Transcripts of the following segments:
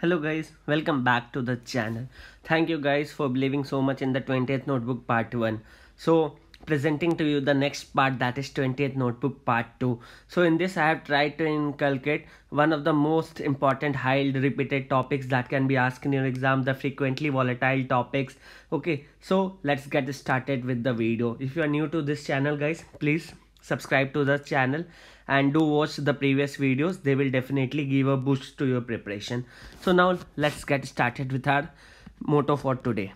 hello guys. Welcome back to the channel. Thank you guys for believing so much in the 20th notebook part 1 so presenting to you the next part that is 20th notebook part 2 so in this i have tried to inculcate one of the most important highly repeated topics that can be asked in your exam the frequently volatile topics. Okay so let's get started with the video. If you are new to this channel guys please subscribe to the channel and do watch the previous videos they will definitely give a boost to your preparation. So now let's get started with our motto for today.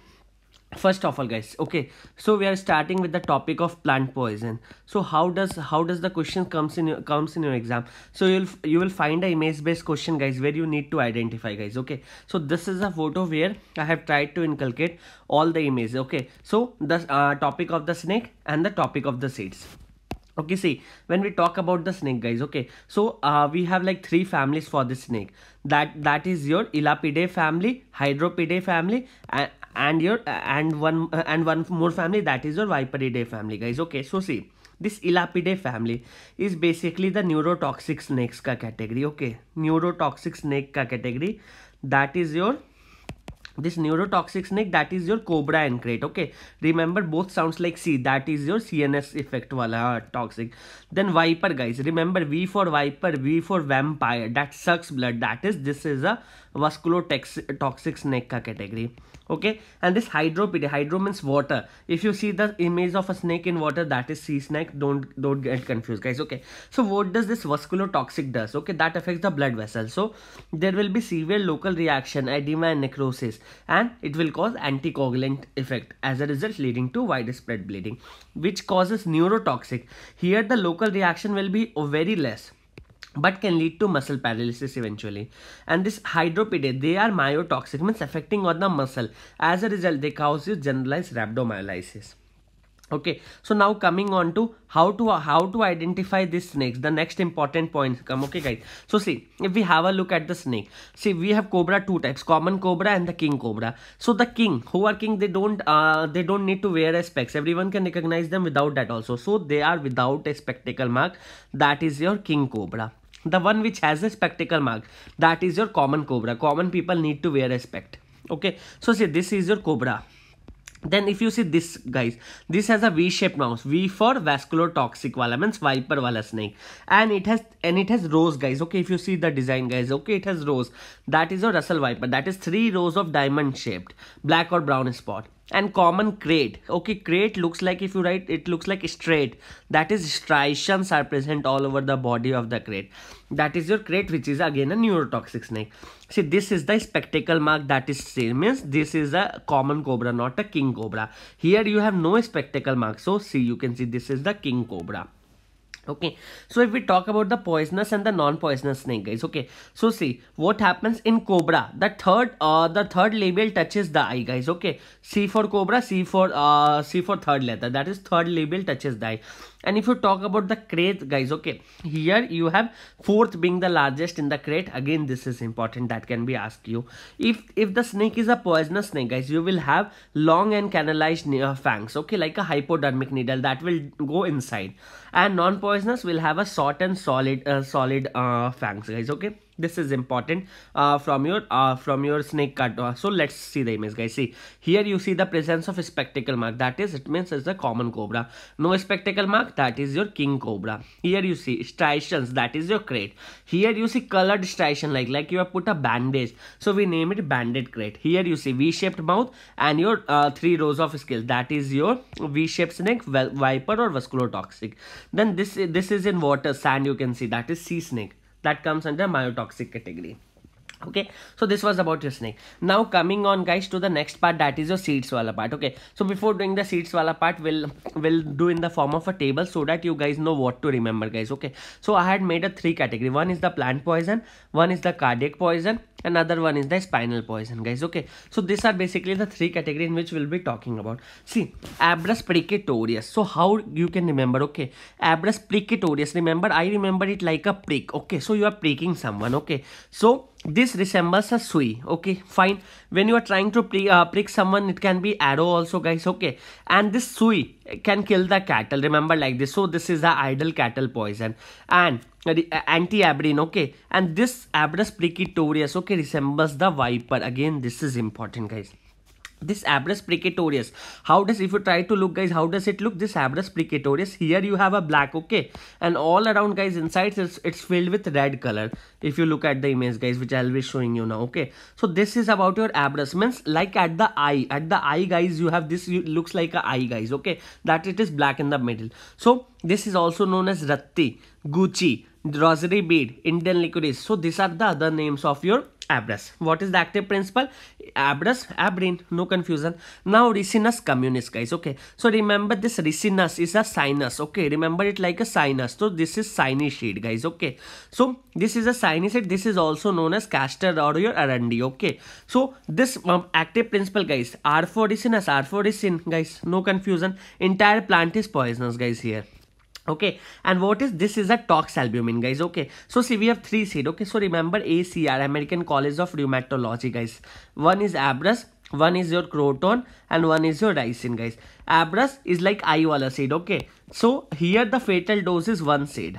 First of all guys okay so we are starting with the topic of plant poison. So how does how does the question comes in your comes in your exam? So you'll you will find a image based question guys where you need to identify guys okay? So this is a photo where i have tried to inculcate all the images okay? So the uh, topic of the snake and the topic of the seeds okay see when we talk about the snake guys okay so uh, we have like three families for the snake. That that is your elapidae family hydropidae family and, and your and one uh, and one more family that is your viperidae family guys okay. So see this elapidae family is basically the neurotoxic snakes ka category okay. Neurotoxic snake ka category that is your this neurotoxic snake that is your cobra encrate okay? Remember both sounds like c. That is your cns effect wala uh, toxic. Then viper guys. Remember v for viper v for vampire. That sucks blood. That is this is a vasculotoxic snake ka category. Okay? And this hydropid hydro means water. If you see the image of a snake in water that is sea snake. Don't don't get confused guys. Okay? So what does this vasculotoxic does? Okay? That affects the blood vessel so there will be severe local reaction edema and necrosis. And it will cause anticoagulant effect as a result leading to widespread bleeding which causes neurotoxic. Here the local reaction will be very less but can lead to muscle paralysis eventually. And this hydropidae they are myotoxic means affecting on the muscle. As a result they cause you generalized rhabdomyolysis okay so now coming on to how to how to identify these snakes the next important point come. Okay guys. So see if we have a look at the snake see we have cobra two types common cobra and the king cobra. So the king who are king they don't uh they don't need to wear a specs. Everyone can recognize them without that also. So they are without a spectacle mark. That is your king cobra. The one which has a spectacle mark that is your common cobra. Common people need to wear a spect. Okay so see this is your cobra then if you see this guys this has a v-shaped mouth v for vascular toxic wala means viper wala snake. And it has and it has rows guys. Okay if you see the design guys. Okay it has rows. That is a russell viper. That is three rows of diamond shaped. Black or brown spot and common krait okay krait looks like if you write it looks like straight. That is striations are present all over the body of the krait that is your krait which is again a neurotoxic snake. See this is the spectacle mark that is same means this is a common cobra not a king cobra. Here you have no spectacle mark so see you can see this is the king cobra okay. So if we talk about the poisonous and the non-poisonous snake guys okay. So see what happens in cobra? The third uh the third label touches the eye guys okay. C for cobra c for uh c for third letter. That is third label touches the eye and if you talk about the krait guys okay here you have fourth being the largest in the krait. Again this is important that can be asked you. If if the snake is a poisonous snake guys you will have long and canalized uh, fangs okay like a hypodermic needle that will go inside. And non-poisonous will have a short and solid uh, solid uh, fangs guys okay this is important uh, from your uh, from your snake cut uh, so let's see the image guys. See here you see the presence of a spectacle mark. That is it means it's a common cobra. No spectacle mark that is your king cobra. Here you see striations that is your krait. Here you see colored striation like like you have put a bandage. So we name it banded krait. Here you see v-shaped mouth and your uh, three rows of scales. That is your v-shaped snake viper or vasculotoxic then this this is in water sand you can see. That is sea snake that comes under myotoxic category. Okay so this was about your snake. Now coming on guys to the next part that is your seeds wala part okay? So before doing the seeds wala part we'll will do in the form of a table so that you guys know what to remember guys okay? So i had made a three category. One is the plant poison one is the cardiac poison another one is the spinal poison guys. Okay so these are basically the three category in which we'll be talking about. See abrus precatorius. So how you can remember okay abrus precatorius remember i remember it like a prick. Okay so you are pricking someone okay. So this resembles a sui okay fine. When you are trying to prick, uh, prick someone it can be arrow also guys okay. And this sui can kill the cattle remember like this. So this is the idle cattle poison. And Uh, antiabrine okay. And this abrus precatorius okay resembles the viper. Again this is important guys. This abrus precatorius how does if you try to look guys how does it look this abrus precatorius? Here you have a black okay. And all around guys inside it's, it's filled with red color. If you look at the image guys which i'll be showing you now okay. So this is about your abrus means like at the eye at the eye guys you have this looks like a eye guys okay. That it is black in the middle. So this is also known as ratti gucci rosary bead indian licorice. So these are the other names of your abrus what is the active principle? Abrus abrine. No confusion. Now ricinus communis guys. Okay. So remember this ricinus is a sinus. Okay. Remember it like a sinus. So this is seed guys. Okay. So this is a seed. This is also known as castor or your arundi. Okay. So this um, active principle guys. R for ricinus r for ricin guys. No confusion. Entire plant is poisonous guys here okay and what is this is a tox albumin guys okay? So see we have three seed okay? So remember acr american college of rheumatology guys. One is abrus one is your croton and one is your ricin guys. Abrus is like iola seed okay? So here the fatal dose is one seed.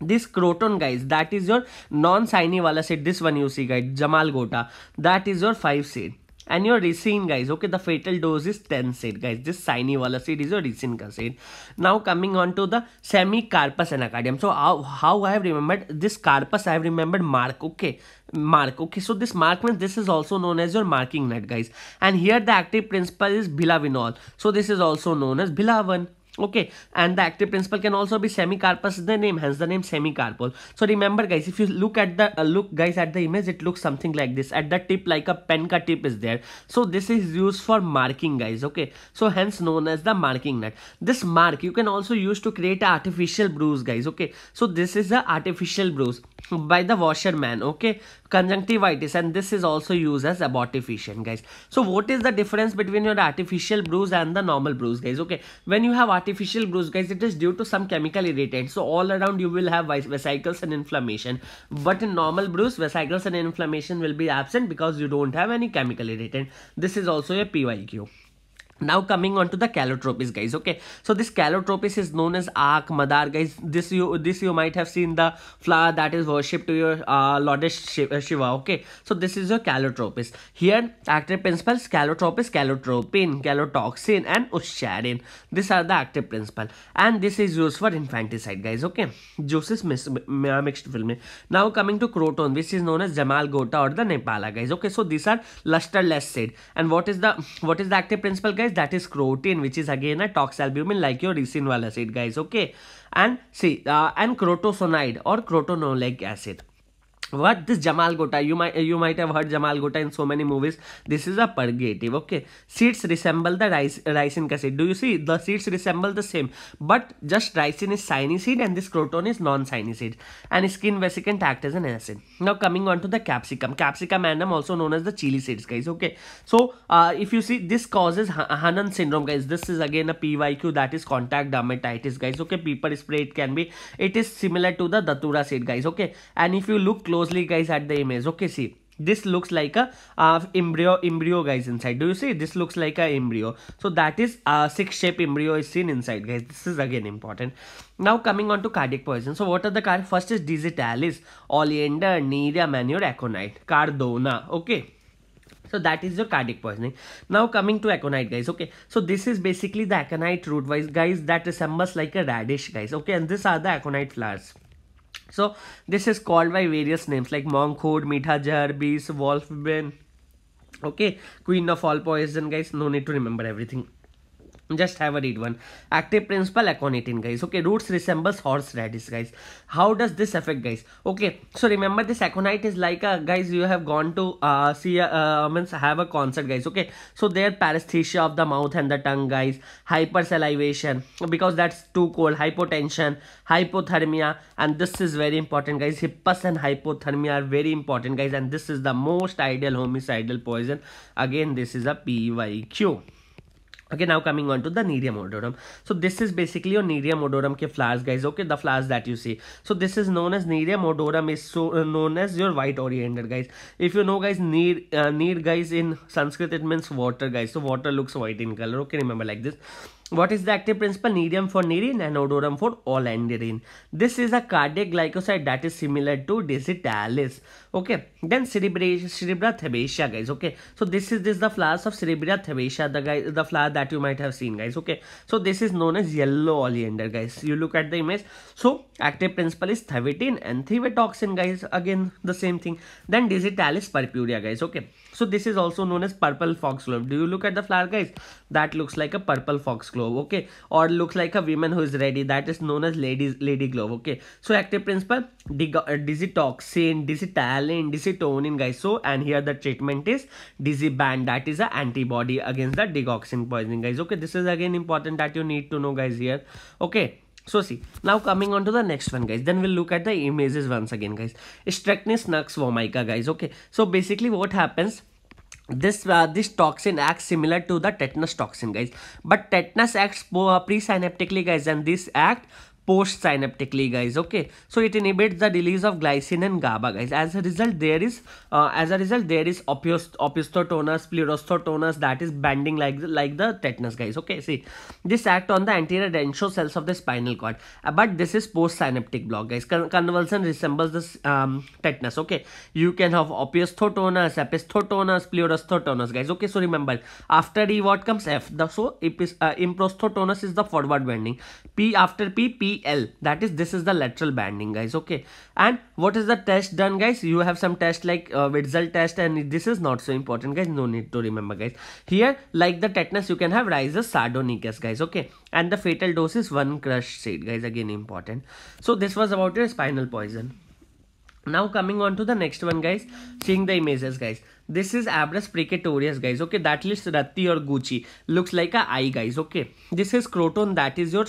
This croton guys that is your non-siny wala seed. This one you see guys jamal gota that is your five seed and your ricin guys okay the fatal dose is 10 seed guys. This shiny wala seed is your ricin ka seed. Now coming on to the semi semecarpus anacardium so how, how i have remembered this carpus i have remembered mark okay mark okay. So this mark means this is also known as your marking nut guys. And here the active principle is bhilawanol so this is also known as bilavin okay and the active principle can also be semicarpus. The name hence the name semecarpol. So remember guys if you look at the uh, look guys at the image it looks something like this. At the tip like a pen cut tip is there. So this is used for marking guys okay? So hence known as the marking nut this mark you can also use to create artificial bruise guys okay? So this is the artificial bruise by the washerman okay? Conjunctivitis and this is also used as abortifacient guys. So what is the difference between your artificial bruise and the normal bruise guys okay? When you have artificial bruise guys it is due to some chemical irritant. So all around you will have vesicles and inflammation. But in normal bruise vesicles and inflammation will be absent because you don't have any chemical irritant. This is also a pyq now coming on to the calotropis guys okay? So this calotropis is known as ark madar guys. This you this you might have seen the flower that is worshipped to your uh, lord shiva, shiva okay? So this is your calotropis. Here active principles calotropis calotropin calotoxin and uscharin. These are the active principle. And this is used for infanticide guys okay? Juices mixed film now coming to croton which is known as jamal gota or the nepala guys okay? So these are lusterless seed. And what is the what is the active principle guys guys that is crotin which is again a toxalbumin like your ricin acid guys okay? And see uh, and crotosonide or crotonolic acid what this jamal gota you might you might have heard jamal gota in so many movies. This is a purgative okay? Seeds resemble the rice ricin acid do you see? The seeds resemble the same. But just ricin is seed and this croton is non-shiny seed. And skin vesicant act as an acid. Now coming on to the capsicum. Capsicum annuum also known as the chili seeds guys okay? So uh, if you see this causes Hannan syndrome guys. This is again a pyq that is contact dermatitis guys okay? People spray it can be. It is similar to the datura seed guys okay? And if you look closely guys at the image. Okay see. This looks like a uh, embryo embryo guys inside. Do you see? This looks like a embryo. So that is a uh, six shape embryo is seen inside guys. This is again important. Now coming on to cardiac poison. So what are the card first is digitalis oleander neria manure aconite. Cardona. Okay. So that is your cardiac poisoning. Now coming to aconite guys. Okay. So this is basically the aconite root wise guys that resembles like a radish guys. Okay. And these are the aconite flowers so this is called by various names like monkhood, mitha jar, bees, wolfbane. Okay, queen of all poison guys. No need to remember everything just have a read one. Active principle aconitin guys. Okay roots resembles horseradish guys. How does this affect guys? Okay so remember this aconite is like a guys you have gone to uh see a, uh, means have a concert guys. Okay so there paresthesia of the mouth and the tongue guys. Hypersalivation because that's too cold. Hypotension hypothermia and this is very important guys. Hippus and hypothermia are very important guys and this is the most ideal homicidal poison. Again this is a pyq okay now coming on to the nerium odorum. So this is basically your nerium odorum ke flowers guys. Okay the flowers that you see. So this is known as nerium odorum. Is so uh, known as your white oriented guys. If you know guys need uh, need guys in sanskrit it means water guys. So water looks white in color. Okay remember like this what is the active principle? Nerium for nerine and odorum for olandirine. This is a cardiac glycoside that is similar to digitalis. Okay. Then cerbera, cerbera guys. Okay. So this is this is the flowers of cerbera thevetia, the guy, the flower that you might have seen, guys. Okay. So this is known as yellow oleander, guys. You look at the image. So active principle is thevetin and thiotoxin, guys. Again, the same thing. Then digitalis purpurea, guys. Okay. So this is also known as purple foxglove. Do you look at the flower, guys? That looks like a purple foxglove glove okay? Or looks like a woman who is ready. That is known as ladies lady glove okay? So active principle uh, digitoxin digitalin digitonin guys. So and here the treatment is band that is an antibody against the digoxin poisoning guys okay? This is again important that you need to know guys here okay so see now coming on to the next one guys. Then we'll look at the images once again guys. Strychnine nux vomica guys. Okay. So basically what happens this uh, this toxin acts similar to the tetanus toxin guys. But tetanus acts uh, presynaptically guys and this act post synaptically guys okay? So it inhibits the release of glycine and GABA guys. As a result there is uh, as a result there is opisthotonus pleurosthetonus that is bending like the, like the tetanus guys okay? See this act on the anterior denso cells of the spinal cord. Uh, but this is post synaptic block guys. Con convulsion resembles this um, tetanus okay? You can have opisthotonus opisthotonus pleurosthetonus guys okay? So remember after E what comes F the so uh, emprosthotonus is the forward bending. P after P P L. That is this is the lateral banding guys okay? And what is the test done guys? You have some test like uh, Witzel test and this is not so important guys. No need to remember guys. Here like the tetanus you can have risus sardonicus guys okay? And the fatal dose is one crushed seed guys. Again important. So this was about your spinal poison. Now coming on to the next one guys. Seeing the images guys this is Everest precatorius guys okay that lease ratti और guchi looks like a eye guys okay this is croton that is your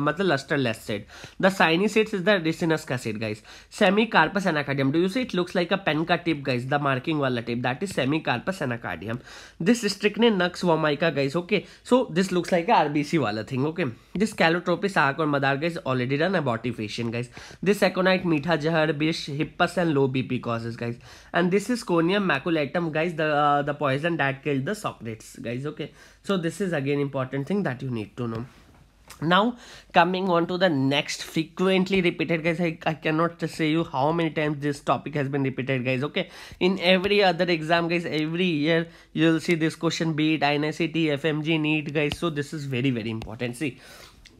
मतलब lustre laced the sinus is the ricinus cased guys semecarpus anacardium do you see it looks like a pen का tip guys the marking वाला tip that is semecarpus anacardium this strychnos nux vomica का guys okay so this looks like a RBC वाला thing okay this calotropis aak और madar guys already done abortifacient guys this aconite meetha zahar bish hips and low BP causes guys and this is conium maculatum guys the uh, the poison that killed the Socrates guys okay? So this is again important thing that you need to know. Now coming on to the next frequently repeated guys I, I cannot say you how many times this topic has been repeated guys okay? In every other exam guys every year you'll see this question be it INICET FMG NEET guys. So this is very very important. See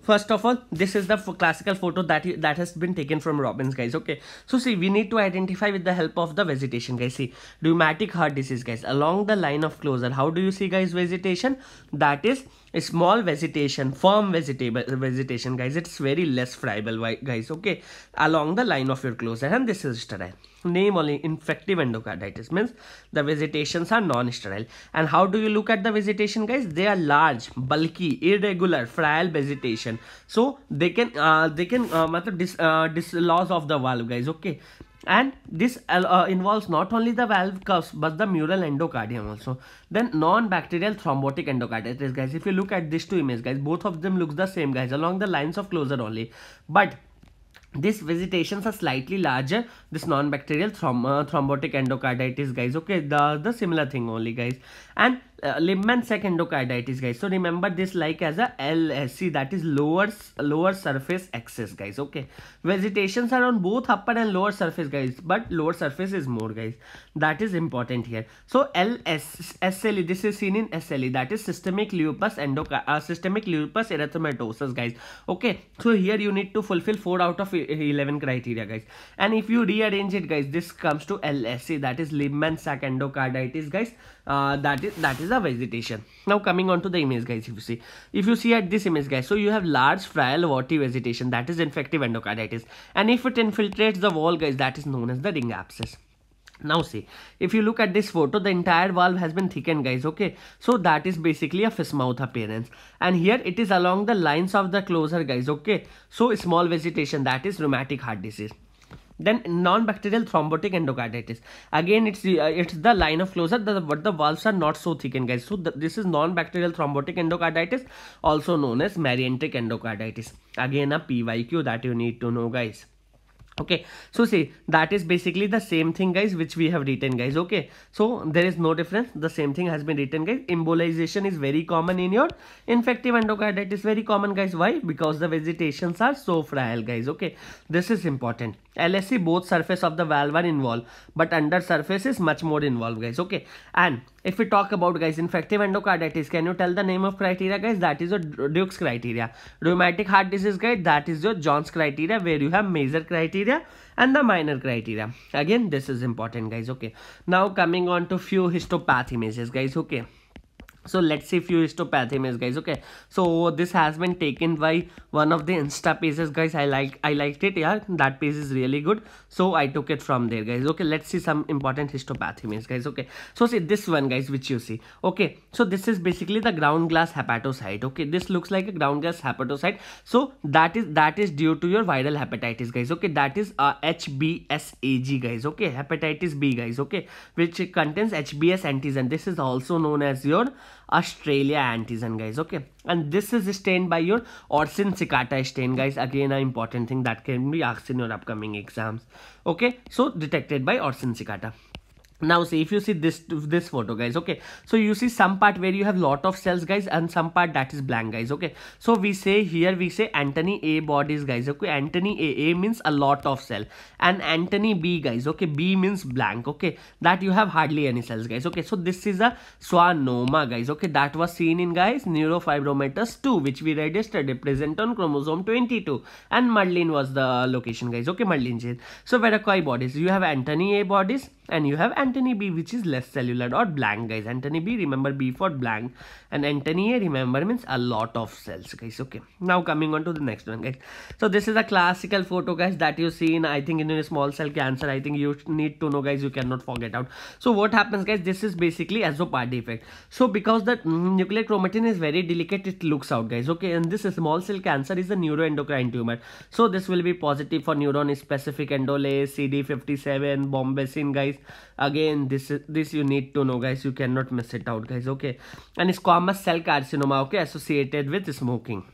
first of all this is the classical photo that that has been taken from robbins guys okay? So see we need to identify with the help of the vegetation guys. See rheumatic heart disease guys. Along the line of closure how do you see guys vegetation? That is a small vegetation firm vegetable vegetation guys. It's very less friable guys okay? Along the line of your closure and this is sterile name only infective endocarditis means the vegetations are non-sterile. And how do you look at the vegetation guys? They are large bulky irregular frail vegetation. So they can uh, they can uh, dis, uh, dis loss of the valve guys okay? And this uh, involves not only the valve curves but the mural endocardium also. Then non-bacterial thrombotic endocarditis guys. If you look at these two images guys both of them looks the same guys along the lines of closure only. But these vegetations are slightly larger this non-bacterial throm uh, thrombotic endocarditis guys okay? The the similar thing only guys. And uh, Sacks endocarditis guys. So remember this like as a LSC that is lower lower surface axis guys okay? Vegetations are on both upper and lower surface guys but lower surface is more guys. That is important here. So LS SLE this is seen in SLE that is systemic lupus endoc uh, systemic lupus erythematosus guys okay? So here you need to fulfill 4 out of 11 criteria guys. And if you rearrange it guys this comes to LSC that is Libman Sacks endocarditis guys uh, that is that is a vegetation. Now coming on to the image guys if you see. If you see at this image guys so you have large frail warty vegetation. That is infective endocarditis. And if it infiltrates the wall guys that is known as the ring abscess. Now see if you look at this photo the entire valve has been thickened guys okay? So that is basically a fish mouth appearance. And here it is along the lines of the closure guys okay? So small vegetation that is rheumatic heart disease then non-bacterial thrombotic endocarditis. Again it's the, uh, it's the line of closure the, but the valves are not so thickened guys. So the, this is non-bacterial thrombotic endocarditis also known as mesenteric endocarditis. Again a pyq that you need to know guys. Okay so see that is basically the same thing guys which we have written guys. Okay so there is no difference. The same thing has been written guys. Embolization is very common in your infective endocarditis. Very common guys. Why? Because the vegetations are so frail guys. Okay this is important LSC both surface of the valve are involved but under surface is much more involved guys okay? And if we talk about guys infective endocarditis can you tell the name of criteria guys? That is a Duke's criteria. Rheumatic heart disease guys that is your Jones criteria where you have major criteria and the minor criteria. Again this is important guys okay? Now coming on to few histopath images guys okay so let's see few histopathymies guys okay? So this has been taken by one of the insta pages guys. I like i liked it yeah. That page is really good. So i took it from there guys okay? Let's see some important histopathymies guys okay? So see this one guys which you see okay? So this is basically the ground glass hepatocyte okay? This looks like a ground glass hepatocyte. So that is that is due to your viral hepatitis guys okay? That is uh, hbsag guys okay? Hepatitis b guys okay? Which contains hbs antigen. This is also known as your Australia antigen guys okay? And this is stained by your Orcein Shikata stain guys. Again an important thing that can be asked in your upcoming exams okay? So detected by Orcein Shikata now see if you see this this photo guys okay. So you see some part where you have lot of cells guys and some part that is blank guys okay. So we say here we say Antoni a bodies guys okay. Antoni a a means a lot of cell. And Antoni b guys okay b means blank okay. That you have hardly any cells guys okay. So this is a schwannoma guys okay. That was seen in guys neurofibromatous 2 which we yesterday present on chromosome 22 and merlin was the location guys okay gene. So Verocay bodies? You have Antoni a bodies and you have Antoni B which is less cellular or blank guys. Antoni B remember B for blank. And Antoni A remember means a lot of cells guys. Okay. Now coming on to the next one guys. So this is a classical photo guys that you see in I think in a small cell cancer. I think you need to know guys you cannot forget out. So what happens guys? This is basically Azzopardi effect. So because the mm, nuclear chromatin is very delicate it looks out guys. Okay. And this is small cell cancer is a neuroendocrine tumor. So this will be positive for neuron specific enolase CD57 bombesin guys. Again this is this you need to know guys. You cannot miss it out guys okay? And it's squamous cell carcinoma okay associated with smoking.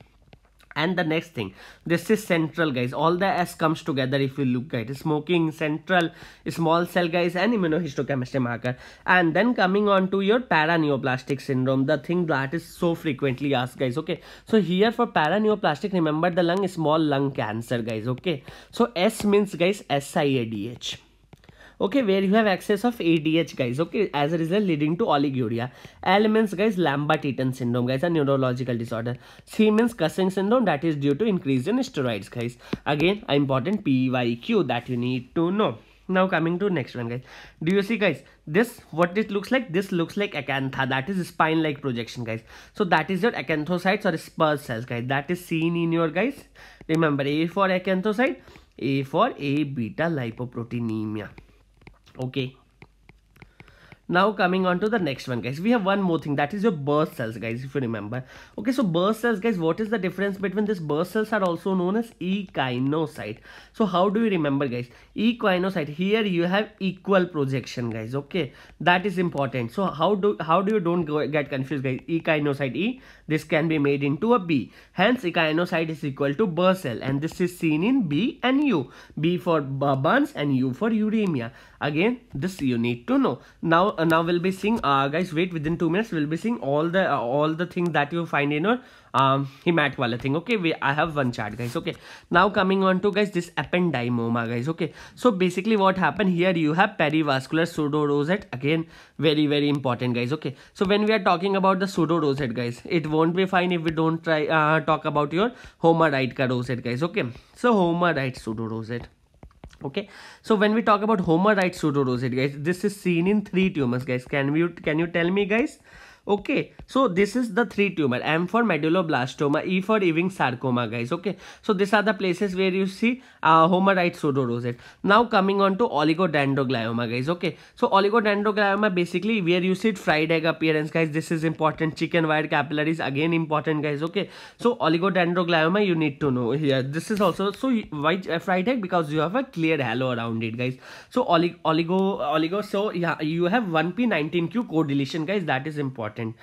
And the next thing this is central guys. All the s comes together if you look at smoking central small cell guys and immunohistochemistry marker. And then coming on to your paraneoplastic syndrome the thing that is so frequently asked guys okay? So here for paraneoplastic remember the lung is small lung cancer guys okay? So s means guys siadh okay where you have excess of ADH guys. Okay as a result leading to oliguria L means guys Lambert-Eaton syndrome guys a neurological disorder. C means Cushing syndrome that is due to increase in steroids guys. Again important PYQ that you need to know. Now coming to next one guys. Do you see guys this what it looks like? This looks like acantha. That is spine like projection guys. So that is your acanthocytes or spurs cells guys. That is seen in your guys. Remember a for acanthocyte a for a beta lipoproteinemia okay now coming on to the next one guys. We have one more thing. That is your burst cells guys if you remember. Okay so burst cells guys what is the difference between this? Burst cells are also known as echinocyte so how do you remember guys? Echinocyte here you have equal projection guys okay? That is important. So how do how do you don't go, get confused guys? Echinocyte e this can be made into a b. Hence echinocyte is equal to burst cell and this is seen in b and u. B for burns and u for uremia. Again this you need to know. Now uh, now we'll be seeing uh, guys wait within two minutes we'll be seeing all the uh, all the things that you find in your um hemat wala thing okay? We i have one chart guys okay? Now coming on to guys this ependymoma guys okay? So basically what happened here you have perivascular pseudo rosette again very very important guys okay? So when we are talking about the pseudo rosette guys it won't be fine if we don't try uh, talk about your Homer Wright rosette guys okay? So Homer Wright pseudo rosette okay? So when we talk about Homer Wright pseudorosette guys this is seen in three tumors guys. Can you can you tell me guys okay so this is the three tumor m for medulloblastoma e for ewing sarcoma guys okay? So these are the places where you see uh, Homer Wright pseudorosette now coming on to oligodendroglioma guys okay? So oligodendroglioma basically where you see fried egg appearance guys this is important. Chicken wire capillaries again important guys okay? So oligodendroglioma you need to know here. This is also so why uh, fried egg? Because you have a clear halo around it guys. So olig oligo oligo so yeah you have 1p19q co-deletion guys that is important important.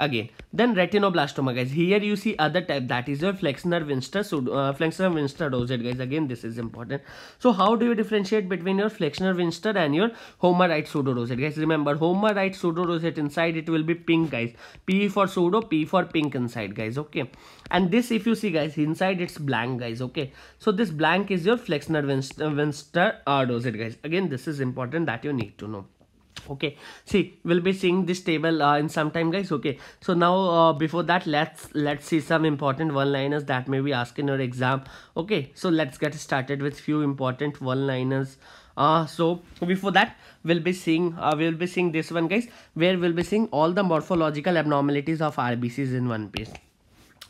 Again then retinoblastoma guys. Here you see other type. That is your flexner winster uh, flexner winster rosette guys. Again this is important. So how do you differentiate between your flexner winster and your Homer Wright pseudo rosette guys remember Homer Wright pseudo rosette inside it will be pink guys. P for pseudo p for pink inside guys okay? And this if you see guys inside it's blank guys okay? So this blank is your flexner winster, winster uh, rosette guys. Again this is important that you need to know okay. See we'll be seeing this table uh, in some time guys. Okay. So now uh, before that let's let's see some important one liners that may be asked in your exam. Okay. So let's get started with few important one liners uh so before that we'll be seeing uh, we'll be seeing this one guys where we'll be seeing all the morphological abnormalities of rbcs in one piece.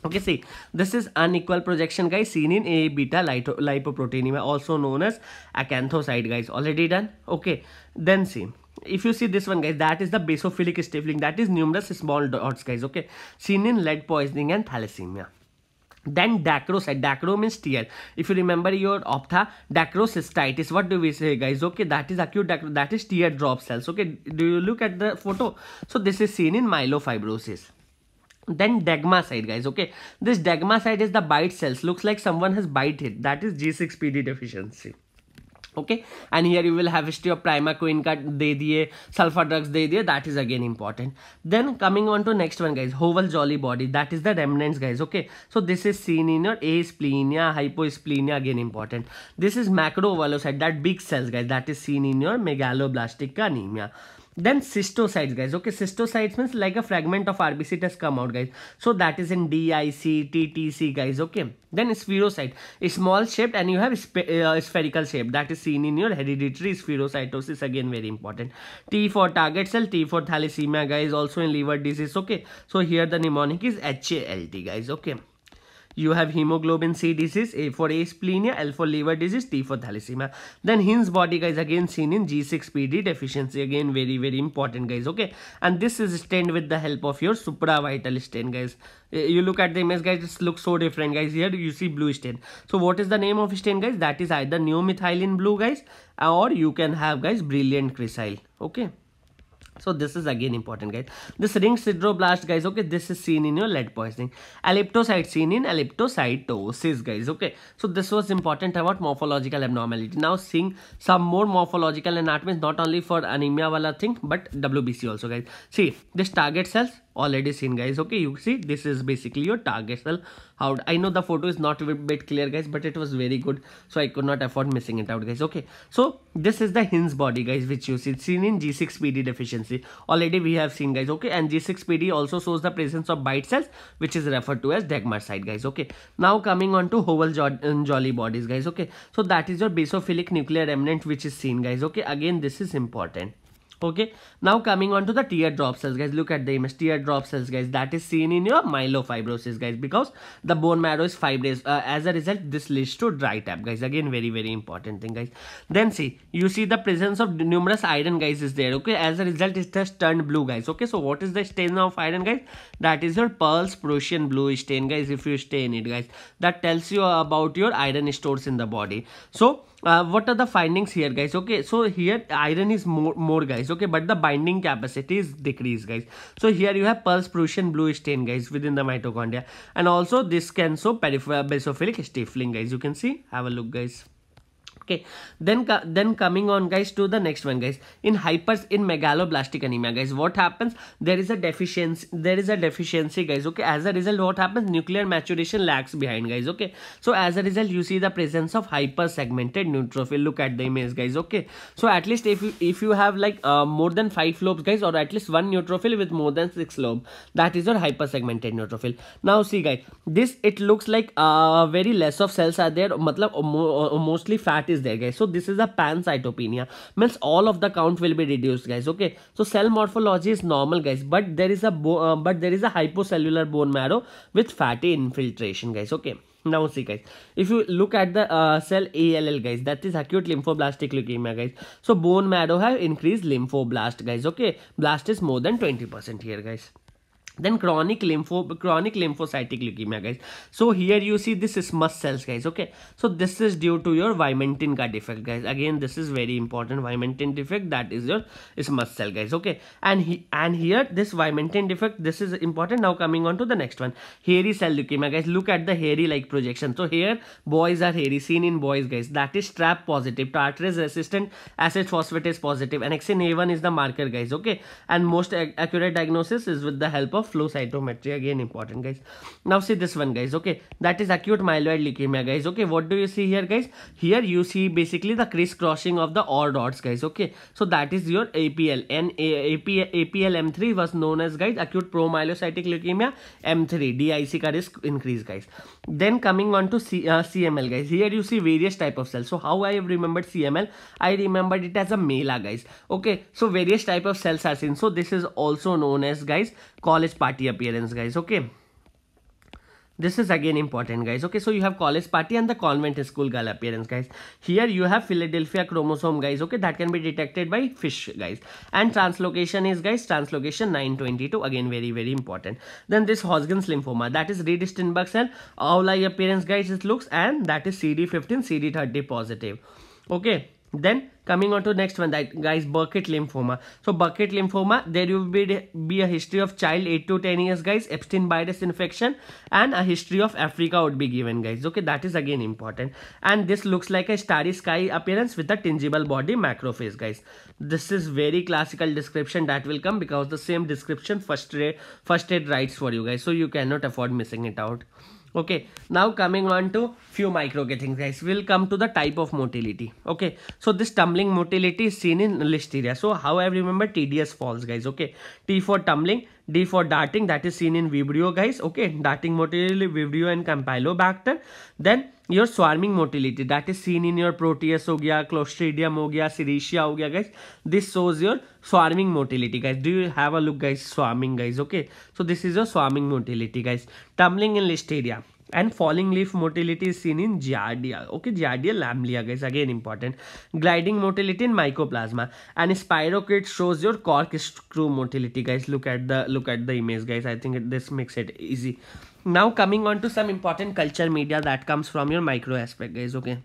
Okay see this is unequal projection guys seen in a beta lipoproteinemia also known as acanthocyte guys. Already done? Okay. Then see if you see this one guys that is the basophilic stippling that is numerous small dots guys okay? Seen in lead poisoning and thalassemia. Then dacrocyte dacro means tear if you remember your optha dacrocystitis what do we say guys? Okay that is acute dacro that is tear drop cells okay? Do you look at the photo? So this is seen in myelofibrosis. Then degmacyte guys okay? This degmacyte is the bite cells. Looks like someone has bite it. That is g6pd deficiency okay? And here you will have history of primaquine cut de diye sulfur drugs de diye. That is again important. Then coming on to next one guys. Howell jolly body. That is the remnants guys. Okay? So this is seen in your asplenia hyposplenia again important. This is macrovalocyte that big cells guys. That is seen in your megaloblastic anemia then schistocytes guys. Okay schistocytes means like a fragment of rbc has come out guys. So that is in dic ttc guys. Okay. Then spherocyte. Is small shaped and you have uh, spherical shape. That is seen in your hereditary spherocytosis. Again very important. T for target cell t for thalassemia guys. Also in liver disease. Okay. So here the mnemonic is halt guys. Okay you have hemoglobin C disease, A for asplenia, L for liver disease, T for thalassemia. Then Heinz body guys again seen in G6PD deficiency again very very important guys okay and this is stained with the help of your supravital stain guys. You look at the image guys it looks so different guys here you see blue stain. So what is the name of stain guys that is either neomethylene blue guys or you can have guys brilliant cresyl okay so this is again important guys. This ring sideroblast guys okay this is seen in your lead poisoning. Elliptocyte seen in elliptocytosis guys okay. So this was important about morphological abnormality. Now seeing some more morphological anatomies not only for anemia wala thing but wbc also guys. See this target cells already seen guys. Okay you see this is basically your target cell. How i know the photo is not a bit clear guys but it was very good so i could not afford missing it out guys. Okay so this is the Heinz body guys which you see seen in g6pd deficiency. Already we have seen guys okay and g6pd also shows the presence of bite cells which is referred to as degmacyte guys okay. Now coming on to Howell jolly bodies guys okay. So that is your basophilic nuclear remnant which is seen guys okay. Again this is important okay now coming on to the teardrop cells guys look at the image. Teardrop cells guys that is seen in your myelofibrosis guys because the bone marrow is fibrous uh, as a result this leads to dry tap guys. Again very very important thing guys. Then see you see the presence of numerous iron guys is there okay? As a result it has turned blue guys okay? So what is the stain of iron guys? That is your Perls' Prussian blue stain guys if you stain it guys. That tells you about your iron stores in the body. So uh, what are the findings here guys? Okay so here iron is more more guys. Okay but the binding capacity is decreased guys. So here you have Perls' Prussian blue stain guys within the mitochondria. And also this can show peripheral basophilic stippling guys. You can see? Have a look guys okay then then coming on guys to the next one guys. In hypers in megaloblastic anemia guys what happens? There is a deficiency there is a deficiency guys okay? As a result what happens? Nuclear maturation lags behind guys okay? So as a result you see the presence of hyper segmented neutrophil. Look at the image guys okay? So at least if you if you have like uh, more than five lobes guys or at least one neutrophil with more than six lobe that is your hyper segmented neutrophil. Now see guys this it looks like uh, very less of cells are there. Matlab, mostly fat is is there guys. So this is a pancytopenia. Means all of the count will be reduced guys okay? So cell morphology is normal guys but there is a uh, but there is a hypocellular bone marrow with fatty infiltration guys okay? Now see guys if you look at the uh, cell ALL guys that is acute lymphoblastic leukemia guys. So bone marrow have increased lymphoblast guys okay? Blast is more than 20% here guys then chronic lympho chronic lymphocytic leukemia guys. So here you see this is must cells guys okay? So this is due to your vimentin ka defect guys. Again this is very important. Vimentin defect that is your is must cell guys okay? And he and here this vimentin defect this is important. Now coming on to the next one. Hairy cell leukemia guys. Look at the hairy like projection. So here boys are hairy seen in boys guys. That is trap positive tartrate resistant acid phosphatase positive. Annexin a1 is the marker guys okay? And most accurate diagnosis is with the help of flow cytometry again important guys. Now see this one guys okay? That is acute myeloid leukemia guys okay? What do you see here guys? Here you see basically the crisscrossing of the Auer rods guys okay? So that is your APL and APL, APL M3 was known as guys acute promyelocytic leukemia M3 DIC ka risk increase guys. Then coming on to C, uh, CML guys. Here you see various type of cells. So how I have remembered CML I remembered it as a MELA guys okay? So various type of cells are seen. So this is also known as guys college party appearance guys okay? This is again important guys okay? So you have college party and the convent school girl appearance guys. Here you have philadelphia chromosome guys okay? That can be detected by fish guys. And translocation is guys translocation 922 again very very important. Then this hodgkin's lymphoma that is reed Sternberg cell. Eye appearance guys it looks and that is cd15 cd30 positive okay? Then coming on to next one that guys Burkitt lymphoma. So Burkitt lymphoma there will be be a history of child 8 to 10 years guys Epstein virus infection and a history of Africa would be given guys. Okay that is again important. And this looks like a starry sky appearance with a tingible body macrophage guys. This is very classical description that will come because the same description first aid first aid writes for you guys. So you cannot afford missing it out okay now coming on to few micro things. Guys we'll come to the type of motility. Okay so this tumbling motility is seen in listeria so how i remember? Tds falls guys. Okay t for tumbling D for darting that is seen in Vibrio guys. Okay, darting motility, Vibrio and Campylobacter. Then your swarming motility that is seen in your Proteus ho gaya, Clostridium ho gaya guys. This shows your swarming motility guys. Do you have a look guys swarming guys? Okay, so this is your swarming motility guys. Tumbling in Listeria and falling leaf motility is seen in giardia. Okay giardia lamblia guys again important. Gliding motility in mycoplasma. And spirochete shows your corkscrew motility guys. Look at the look at the image guys. I think it, this makes it easy. Now coming on to some important culture media that comes from your micro aspect guys okay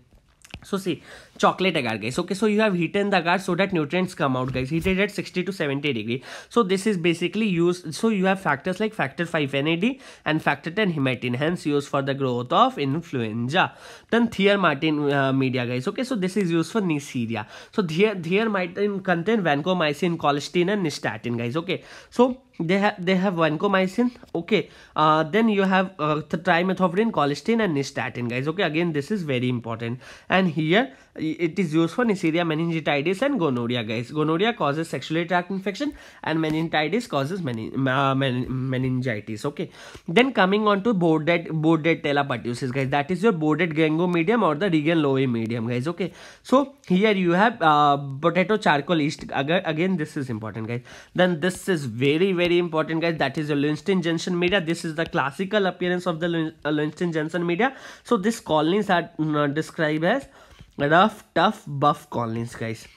so see chocolate agar guys so के so you have heat in the agar so that nutrients come out guys heated at sixty to seventy degree so this is basically used so you have factors like factor five N A D and factor ten haematin hence used for the growth of influenza then Thayer Martin media guys okay so this is used for Neisseria so Thayer Thayer Martin contain vancomycin colistin and nystatin guys okay so they have they have vancomycin okay uh, then you have uh, trimethoprim colistin and nystatin guys. Okay again this is very important. And here it is used for Neisseria meningitidis and gonorrhea guys. Gonorrhea causes sexually tract infection and meningitis causes menin uh, men meningitis. Okay. Then coming on to boarded Bordetella pertussis guys. That is your Bordet-Gengou medium or the regan lowe medium guys. Okay. So here you have uh, potato charcoal yeast. Again this is important guys. Then this is very very important guys. That is the Lowenstein Jensen media. This is the classical appearance of the Lowenstein Jensen media. So this colonies are uh, described as rough tough buff colonies guys.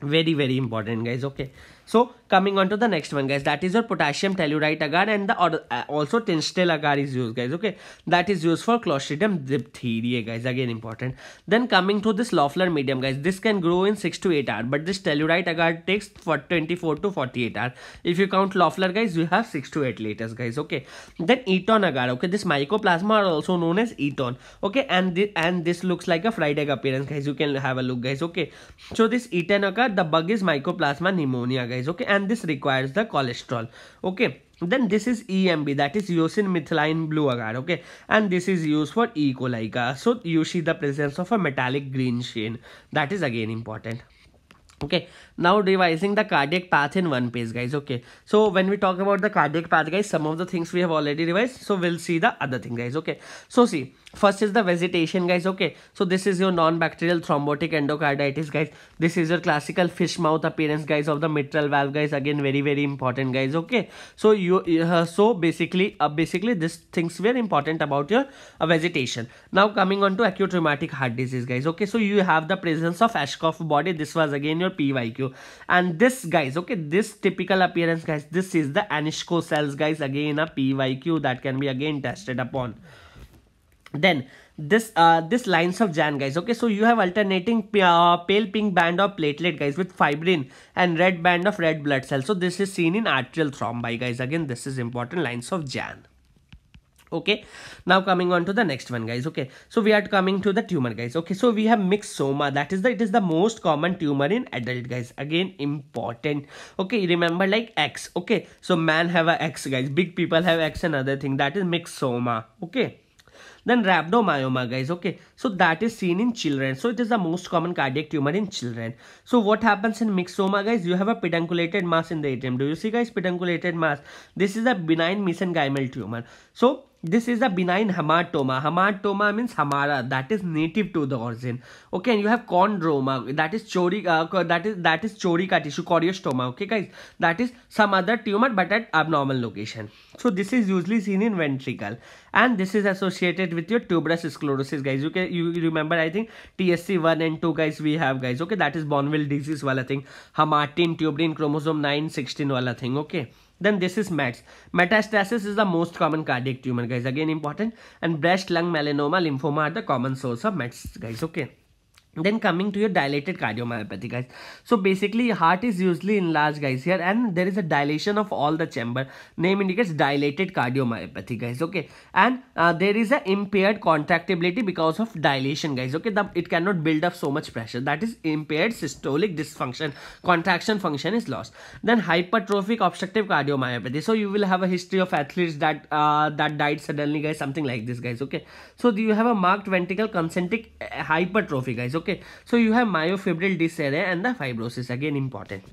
Very very important guys okay. So coming on to the next one guys. That is your potassium tellurite agar and the uh, also Tinsdale agar is used guys okay? That is used for clostridium diphtheria guys again important. Then coming to this loeffler medium guys this can grow in 6 to 8 hours but this tellurite agar takes for 24 to 48 hours if you count loeffler guys you have 6 to 8 liters guys okay? Then Eaton agar okay? This mycoplasma are also known as Eaton okay? And this and this looks like a fried egg appearance guys. You can have a look guys okay? So this Eaton agar the bug is mycoplasma pneumonia guys okay this requires the cholesterol. Okay? Then this is EMB that is eosin methylene blue agar. Okay? And this is used for E. coli so you see the presence of a metallic green sheen that is again important. Okay? Now revising the cardiac path in one page guys. Okay? So when we talk about the cardiac path guys some of the things we have already revised. So we'll see the other thing guys. Okay? So see first is the vegetation guys okay. So this is your non-bacterial thrombotic endocarditis guys. This is your classical fish mouth appearance guys of the mitral valve guys. Again very very important guys okay. So you uh, so basically uh, basically this things very important about your uh, vegetation. Now coming on to acute rheumatic heart disease guys okay. So you have the presence of Aschoff body. This was again your pyq and this guys okay this typical appearance guys this is the Anitschkow cells guys. Again a pyq that can be again tested upon then this uh this lines of Zahn guys. Okay so you have alternating uh, pale pink band of platelet guys with fibrin and red band of red blood cells so this is seen in arterial thrombi guys. Again this is important lines of Zahn. Okay now coming on to the next one guys. Okay so we are coming to the tumor guys. Okay so we have myxoma. That is the it is the most common tumor in adult guys. Again important. Okay remember like x. Okay so man have a x guys. Big people have x another thing. That is myxoma. Okay then rhabdomyoma guys, okay. So that is seen in children. So it is the most common cardiac tumor in children. So what happens in myxoma guys? You have a pedunculated mass in the atrium. Do you see guys pedunculated mass? This is a benign mesenchymal tumor. So this is a benign hamartoma hamartoma means hamara that is native to the origin okay and you have chondroma that is chori uh, that is that is chorica tissue okay guys that is some other tumor but at abnormal location so this is usually seen in ventricle and this is associated with your tuberous sclerosis guys you can you remember i think tsc 1 and 2 guys we have guys okay that is Bourneville disease wala thing hamartin tuberin chromosome 9 16 wala thing okay then this is METS. Metastasis is the most common cardiac tumor guys. Again important. And breast, lung, melanoma, lymphoma are the common source of METS guys. Okay then coming to your dilated cardiomyopathy guys. So basically heart is usually enlarged guys here and there is a dilation of all the chamber. Name indicates dilated cardiomyopathy guys okay? And uh, there is a impaired contractibility because of dilation guys okay? The, it cannot build up so much pressure. That is impaired systolic dysfunction. Contraction function is lost. Then hypertrophic obstructive cardiomyopathy. So you will have a history of athletes that uh, that died suddenly guys something like this guys okay? So you have a marked ventricle concentric uh, hypertrophy guys okay okay so you have myofibril disarray and the fibrosis again important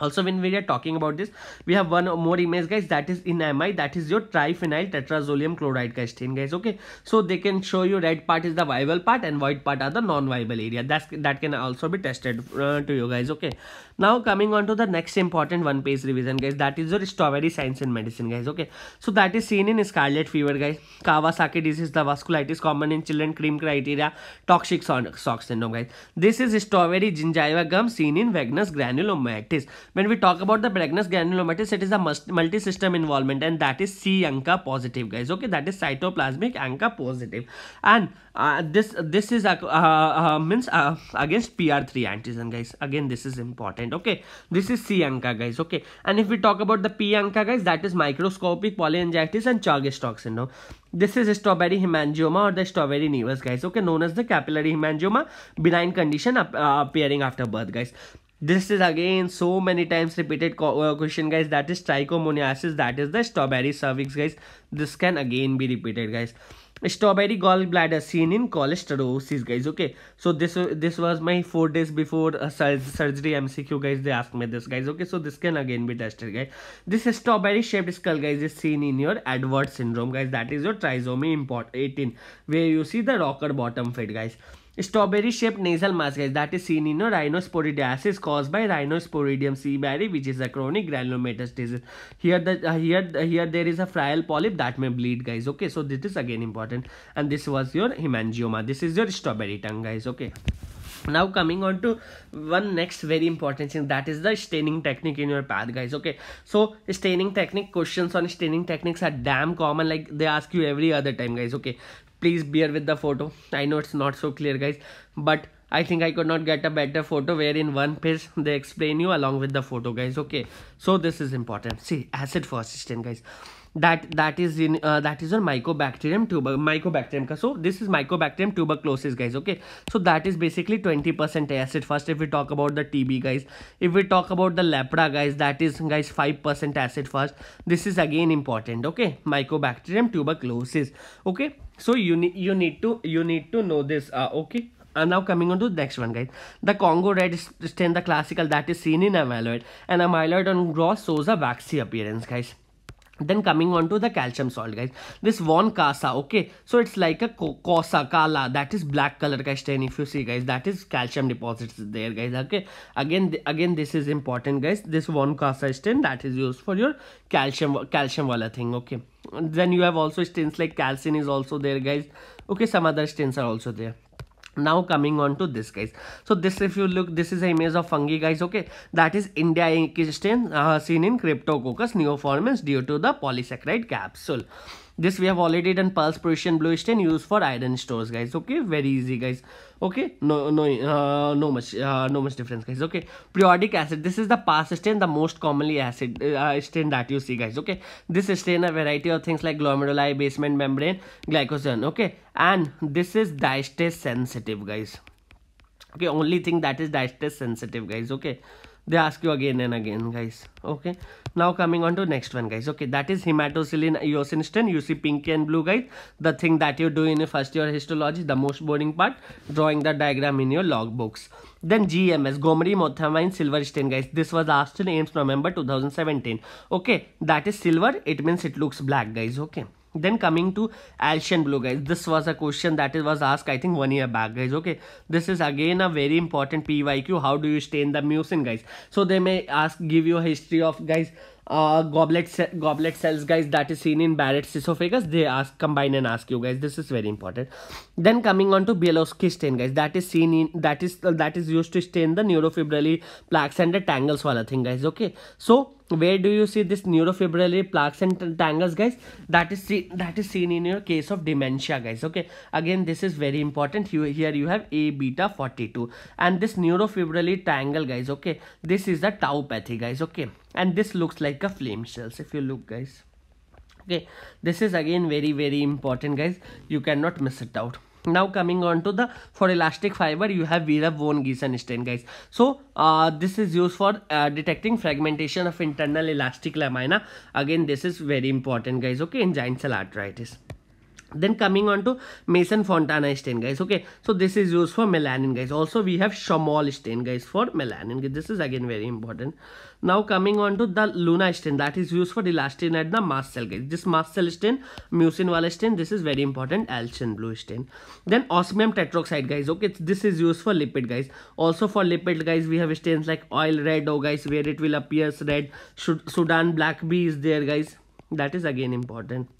also when we are talking about this we have one more image guys that is in mi that is your triphenyl tetrazolium chloride guys stain guys okay? So they can show you red part is the viable part and white part are the non-viable area. That's that can also be tested uh, to you guys okay? Now coming on to the next important one page revision guys that is your strawberry science and medicine guys okay? So that is seen in scarlet fever guys. Kawasaki disease the vasculitis common in children cream criteria toxic shock syndrome guys. This is strawberry gingiva gum seen in vagus granulomatous when we talk about the Vagus granulomatous, it is a multi-system involvement and that is C ANCA positive guys. Okay, that is cytoplasmic ANCA positive. And uh, this this is uh, uh, means uh, against PR3 antigen guys. Again, this is important. Okay, this is C ANCA guys. Okay, and if we talk about the P ANCA guys, that is microscopic polyangiitis and Churg-Strauss syndrome. This is strawberry hemangioma or the strawberry nevus guys. Okay, known as the capillary hemangioma, benign condition uh, appearing after birth guys this is again so many times repeated uh, question guys. That is trichomoniasis. That is the strawberry cervix guys. This can again be repeated guys. Strawberry gallbladder seen in cholesterosis guys. Okay. So this this was my four days before uh, surgery mcq guys. They asked me this guys. Okay. So this can again be tested guys. This strawberry shaped skull guys is seen in your edwards syndrome guys. That is your trisomy import 18 where you see the rocker bottom fit guys Strawberry shaped nasal mass guys that is seen in rhinosporidiasis caused by Rhinosporidium seeberi which is a chronic granulomatous disease. Here the uh, here here there is a frial polyp that may bleed guys. Okay, so this is again important and this was your hemangioma. This is your strawberry tongue guys. Okay now coming on to one next very important thing that is the staining technique in your path guys okay so staining technique questions on staining techniques are damn common like they ask you every other time guys okay please bear with the photo. I know it's not so clear guys but I think I could not get a better photo where in one page they explain you along with the photo guys. Okay so this is important. See acid stain guys that that is in uh, that is a mycobacterium tuber mycobacterium so this is mycobacterium tuberculosis guys okay? So that is basically 20 percent acid. First if we talk about the tb guys if we talk about the lepra guys that is guys 5 percent acid first. This is again important okay? Mycobacterium tuberculosis okay? So you need you need to you need to know this uh, okay? And now coming on to the next one guys. The congo red stain the classical that is seen in amyloid and amyloid on gross shows a waxy appearance guys then coming on to the calcium salt guys. This von Kossa okay? So it's like a cosa kala that is black color guys. Stain if you see guys that is calcium deposits there guys okay? Again again this is important guys. This von Kossa stain that is used for your calcium calcium wala thing okay? Then you have also stains like calcine is also there guys. Okay some other stains are also there now coming on to this guys. So this if you look this is an image of fungi guys okay? That is india ink stain uh, seen in cryptococcus neoformans due to the polysaccharide capsule. This we have already done Perls' Prussian blue stain used for iron stores guys okay? Very easy guys okay? No no uh, no much uh, no much difference guys. Okay? Periodic acid. This is the PAS stain the most commonly acid uh, stain that you see guys. Okay? This stain a variety of things like glomeruli basement membrane glycogen. Okay? And this is diastase sensitive guys. Okay? Only thing that is diastase sensitive guys. Okay they ask you again and again guys. Okay? Now coming on to next one guys. Okay that is hematoxylin eosin stain you see pink and blue guys. The thing that you do in your first year histology the most boring part drawing the diagram in your log books. Then gms gomori methenamine silver stain guys. This was asked in AIIMS november 2017 okay that is silver. It means it looks black guys. Okay then coming to Alcian blue guys. This was a question that was asked i think one year back guys. Okay. This is again a very important pyq how do you stain the mucin guys? So they may ask give you a history of guys uh, goblet goblet cells guys that is seen in Barrett's esophagus. They ask combine and ask you guys. This is very important. Then coming on to Bielschowsky stain guys. That is seen in that is uh, that is used to stain the neurofibrillary plaques and the tangles wala thing guys. Okay. So where do you see this neurofibrillary plaques and tangles guys? That is see, that is seen in your case of dementia guys okay? Again this is very important. You here you have a beta 42 and this neurofibrillary tangle guys okay? This is the tauopathy guys okay? And this looks like a flame cells if you look guys. Okay? This is again very very important guys. You cannot miss it out now coming on to the for elastic fiber you have Verhoeff-van Gieson stain guys. So uh, this is used for uh, detecting fragmentation of internal elastic lamina. Again this is very important guys okay in giant cell arteritis. Then coming on to Masson Fontana stain guys okay. So this is used for melanin guys. Also we have Schmorl stain guys for melanin. This is again very important now coming on to the luna stain. That is used for the elastin at the mast cell guys this mast cell stain mucin wala stain this is very important Alcian blue stain. Then osmium tetroxide guys okay? This is used for lipid guys. Also for lipid guys we have stains like oil red oh guys where it will appear red. Sudan black b is there guys. That is again important.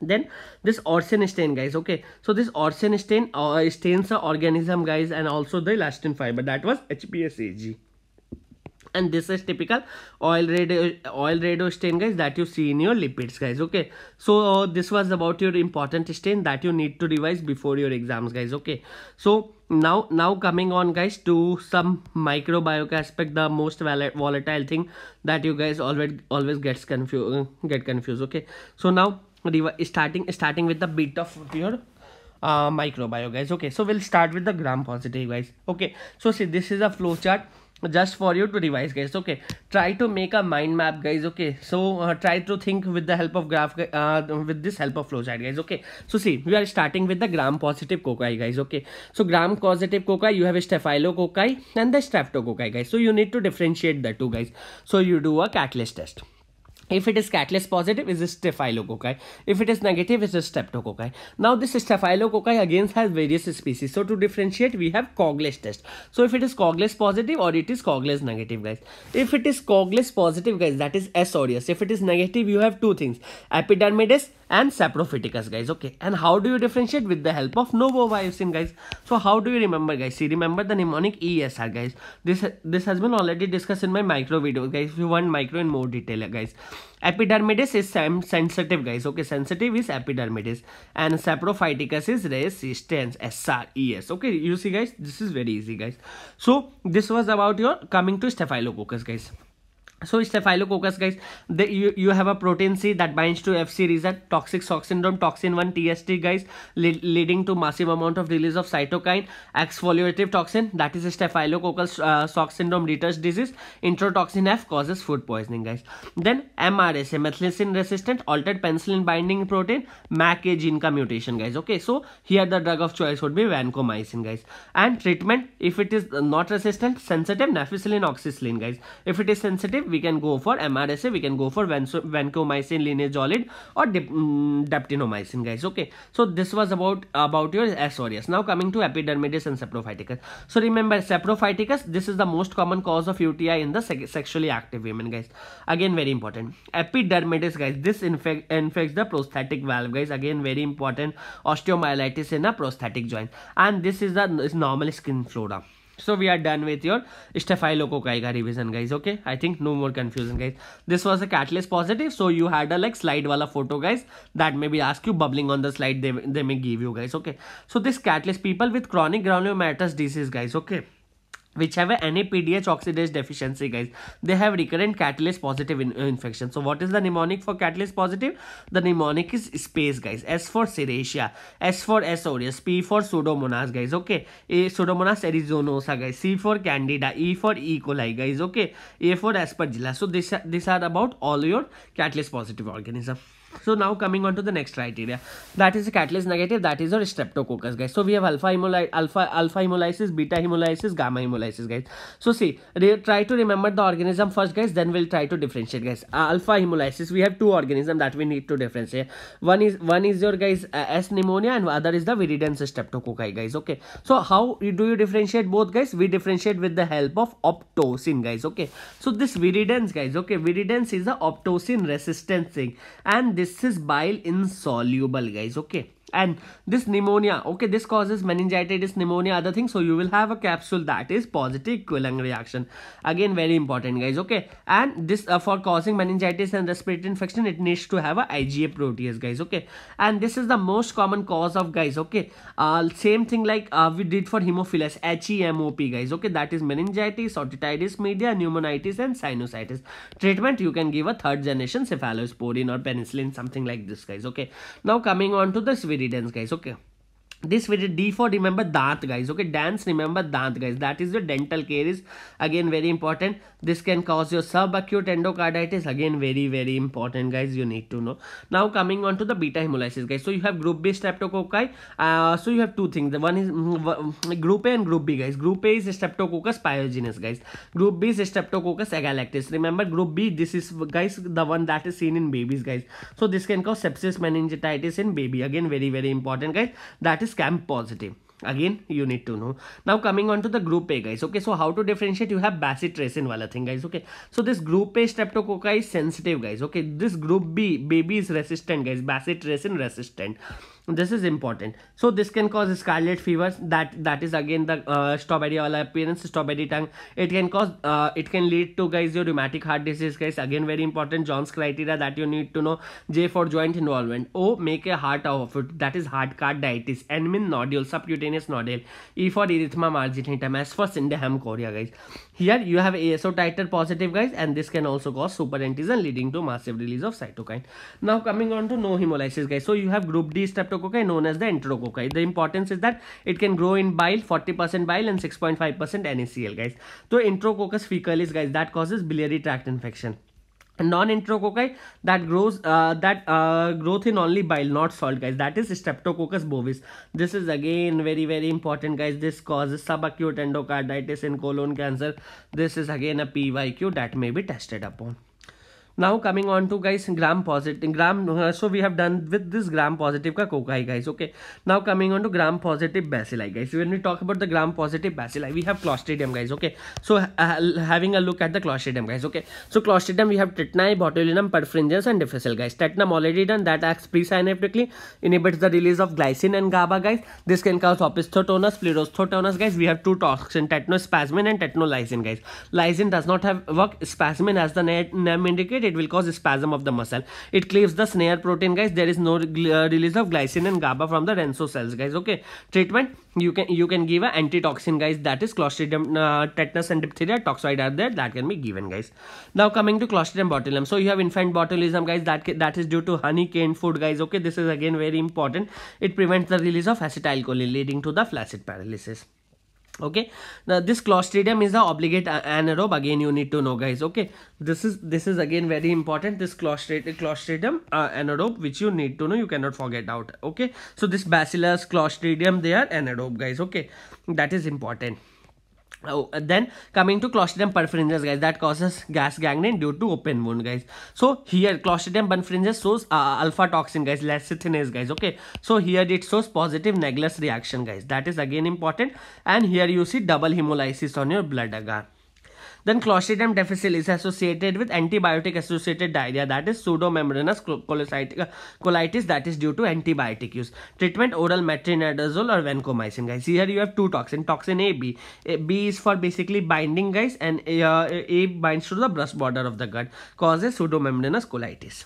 Then this Orcein stain guys okay? So this Orcein stain uh, stains the organism guys and also the elastin fiber. That was HBsAg and this is typical oil red O oil red O stain guys that you see in your lipids guys okay? So uh, this was about your important stain that you need to revise before your exams guys okay? So now now coming on guys to some microbiome aspect the most volatile thing that you guys always always gets confused get confused okay? So now starting starting with the bit of your uh, microbiome guys okay? So we'll start with the gram positive guys okay? So see this is a flow chart just for you to revise guys okay? Try to make a mind map guys okay? So uh, try to think with the help of graph uh, with this help of flowchart guys okay? So see we are starting with the gram positive cocci guys okay? So gram positive cocci you have a staphylococci and the streptococci guys. So you need to differentiate the two guys. So you do a catalase test if it is catalase positive, is staphylococci. If it is negative, is streptococci. Now this staphylococci again has various species. So to differentiate, we have Coagulase test. So if it is Coagulase positive or it is Coagulase negative, guys. If it is Coagulase positive, guys, that is S aureus. If it is negative, you have two things: epidermidis and saprophyticus guys okay and how do you differentiate with the help of novobiocin guys so how do you remember guys see remember the mnemonic esr guys this this has been already discussed in my micro video guys if you want micro in more detail guys epidermidis is sensitive guys. Okay sensitive is epidermidis. And saprophyticus is resistance sres okay you see guys this is very easy guys. So this was about your coming to staphylococcus guys so staphylococcus guys the, you, you have a protein c that binds to fc region toxic shock syndrome toxin 1 tst guys lead, leading to massive amount of release of cytokine exfoliative toxin that is staphylococcal uh, shock syndrome Ritter's disease. Introtoxin f causes food poisoning guys. Then mrsa methicillin resistant altered penicillin binding protein mecA gene ka mutation guys. Okay so here the drug of choice would be vancomycin guys. And treatment if it is not resistant sensitive nafcillin oxacillin guys. If it is sensitive we can go for MRSA, we can go for vancomycin linezolid or mm, daptomycin guys. Okay. So this was about about your S aureus. Now coming to epidermidis and saprophyticus. So remember saprophyticus, this is the most common cause of UTI in the se sexually active women guys. Again very important. Epidermidis guys, this infect infects the prosthetic valve guys. Again very important. Osteomyelitis in a prosthetic joint and this is the is normal skin flora so we are done with your staphylococci revision guys okay? I think no more confusion guys. This was a catalase positive so you had a like slide wala photo guys that maybe ask you bubbling on the slide they, they may give you guys okay? So this catalyst people with chronic granulomatous disease guys okay which have a NADPH oxidase deficiency guys. They have recurrent catalase positive in, uh, infection. So what is the mnemonic for catalase positive? The mnemonic is space guys. S for serratia. S for s aureus. P for pseudomonas guys. Okay. A pseudomonas aeristosa guys. C for candida. E for e. coli guys. Okay. A for aspergillus. So this these are about all your catalase positive organism so now coming on to the next criteria. That is a catalase negative that is our streptococcus guys. So we have alpha hemolysis alpha alpha hemolysis beta hemolysis gamma hemolysis guys. So see try to remember the organism first guys then we'll try to differentiate guys. Uh, alpha hemolysis we have two organisms that we need to differentiate. One is one is your guys uh, s pneumonia and other is the viridans streptococci guys okay? So how do you differentiate both guys? We differentiate with the help of optochin guys okay? So this viridans guys okay? Viridans is the optochin resistance thing and this is bile insoluble guys okay and this pneumonia okay this causes meningitis pneumonia other things. So you will have a capsule that is positive Quellung reaction. Again very important guys okay? And this uh, for causing meningitis and respiratory infection it needs to have a IgA protease guys okay? And this is the most common cause of guys okay? Uh, same thing like uh, we did for hemophilus HEMOP guys okay? That is meningitis otitis media pneumonitis and sinusitis. Treatment you can give a third generation cephalosporin or penicillin something like this guys okay? Now coming on to this ingredients guys okay this with d for remember dant guys. Okay dance remember dant guys. That is the dental caries again very important. This can cause your subacute endocarditis again very very important guys. You need to know. Now coming on to the beta hemolysis guys. So you have group b streptococci. Uh, so you have two things. The one is mm, group a and group b guys. Group a is streptococcus pyogenes guys. Group b is streptococcus agalactiae. Remember group b this is guys the one that is seen in babies guys. So this can cause sepsis meningitis in baby. Again very very important guys. That is is camp positive. Again you need to know. Now coming on to the group a guys. Okay so how to differentiate? You have bacitracin wala thing guys. Okay so this group a streptococci is sensitive guys. Okay this group b baby is resistant guys. Bacitracin resistant this is important. So this can cause scarlet fever that that is again the uh, strawberry wala appearance strawberry tongue. It can cause uh, it can lead to guys your rheumatic heart disease guys. Again very important Jones criteria that you need to know. J for joint involvement. O make a heart of it. That is heart carditis. N mean nodule subcutaneous nodule. E for erythema marginatum. S for sydenham chorea guys here you have ASO titer positive guys and this can also cause superantigen leading to massive release of cytokine. Now coming on to no hemolysis guys. So you have group D streptococci known as the enterococci. The importance is that it can grow in bile 40% bile and 6.5% NaCl guys. So enterococcus fecalis guys that causes biliary tract infection non-enterococci that grows uh, that uh, growth in only bile not salt guys. That is streptococcus bovis. This is again very very important guys. This causes subacute endocarditis in colon cancer. This is again a pyq that may be tested upon now coming on to guys gram positive. Gram uh, so we have done with this gram positive ka cocci guys okay? Now coming on to gram positive bacilli guys. When we talk about the gram positive bacilli we have clostridium guys okay? So uh, having a look at the clostridium guys okay? So clostridium we have tetani botulinum perfringens and difficile guys. Tetanum already done. That acts presynaptically inhibits the release of glycine and GABA guys. This can cause opisthotonus pleurothotonus guys. We have two toxin tetanospasmin and tetanolysin guys. Lysin does not have work. Spasmin as the name indicates it will cause spasm of the muscle. It cleaves the snare protein guys. There is no uh, release of glycine and GABA from the Renshaw cells guys. Okay. Treatment you can you can give a antitoxin guys. That is clostridium uh, tetanus and diphtheria toxoid are there. That can be given guys. Now coming to clostridium botulinum. So you have infant botulism guys. That that is due to honey cane food guys. Okay. This is again very important. It prevents the release of acetylcholine leading to the flaccid paralysis okay? Now this clostridium is the obligate anaerobe. Again you need to know guys. Okay? This is this is again very important. This clostridium clostridium uh, anaerobe which you need to know. You cannot forget out. Okay? So this bacillus clostridium they are anaerobe guys. Okay? That is important Oh, then coming to Clostridium perfringens, guys, that causes gas gangrene due to open wound, guys. So here Clostridium perfringens shows uh, alpha toxin, guys, lecithinase, guys. Okay, so here it shows positive Nagler's reaction, guys. That is again important. And here you see double hemolysis on your blood agar. Then Clostridium difficile is associated with antibiotic associated diarrhea that is pseudomembranous colitis that is due to antibiotic use. Treatment oral metronidazole or vancomycin guys. Here you have two toxin toxin A B. B is for basically binding guys and A, uh, A binds to the brush border of the gut causes pseudomembranous colitis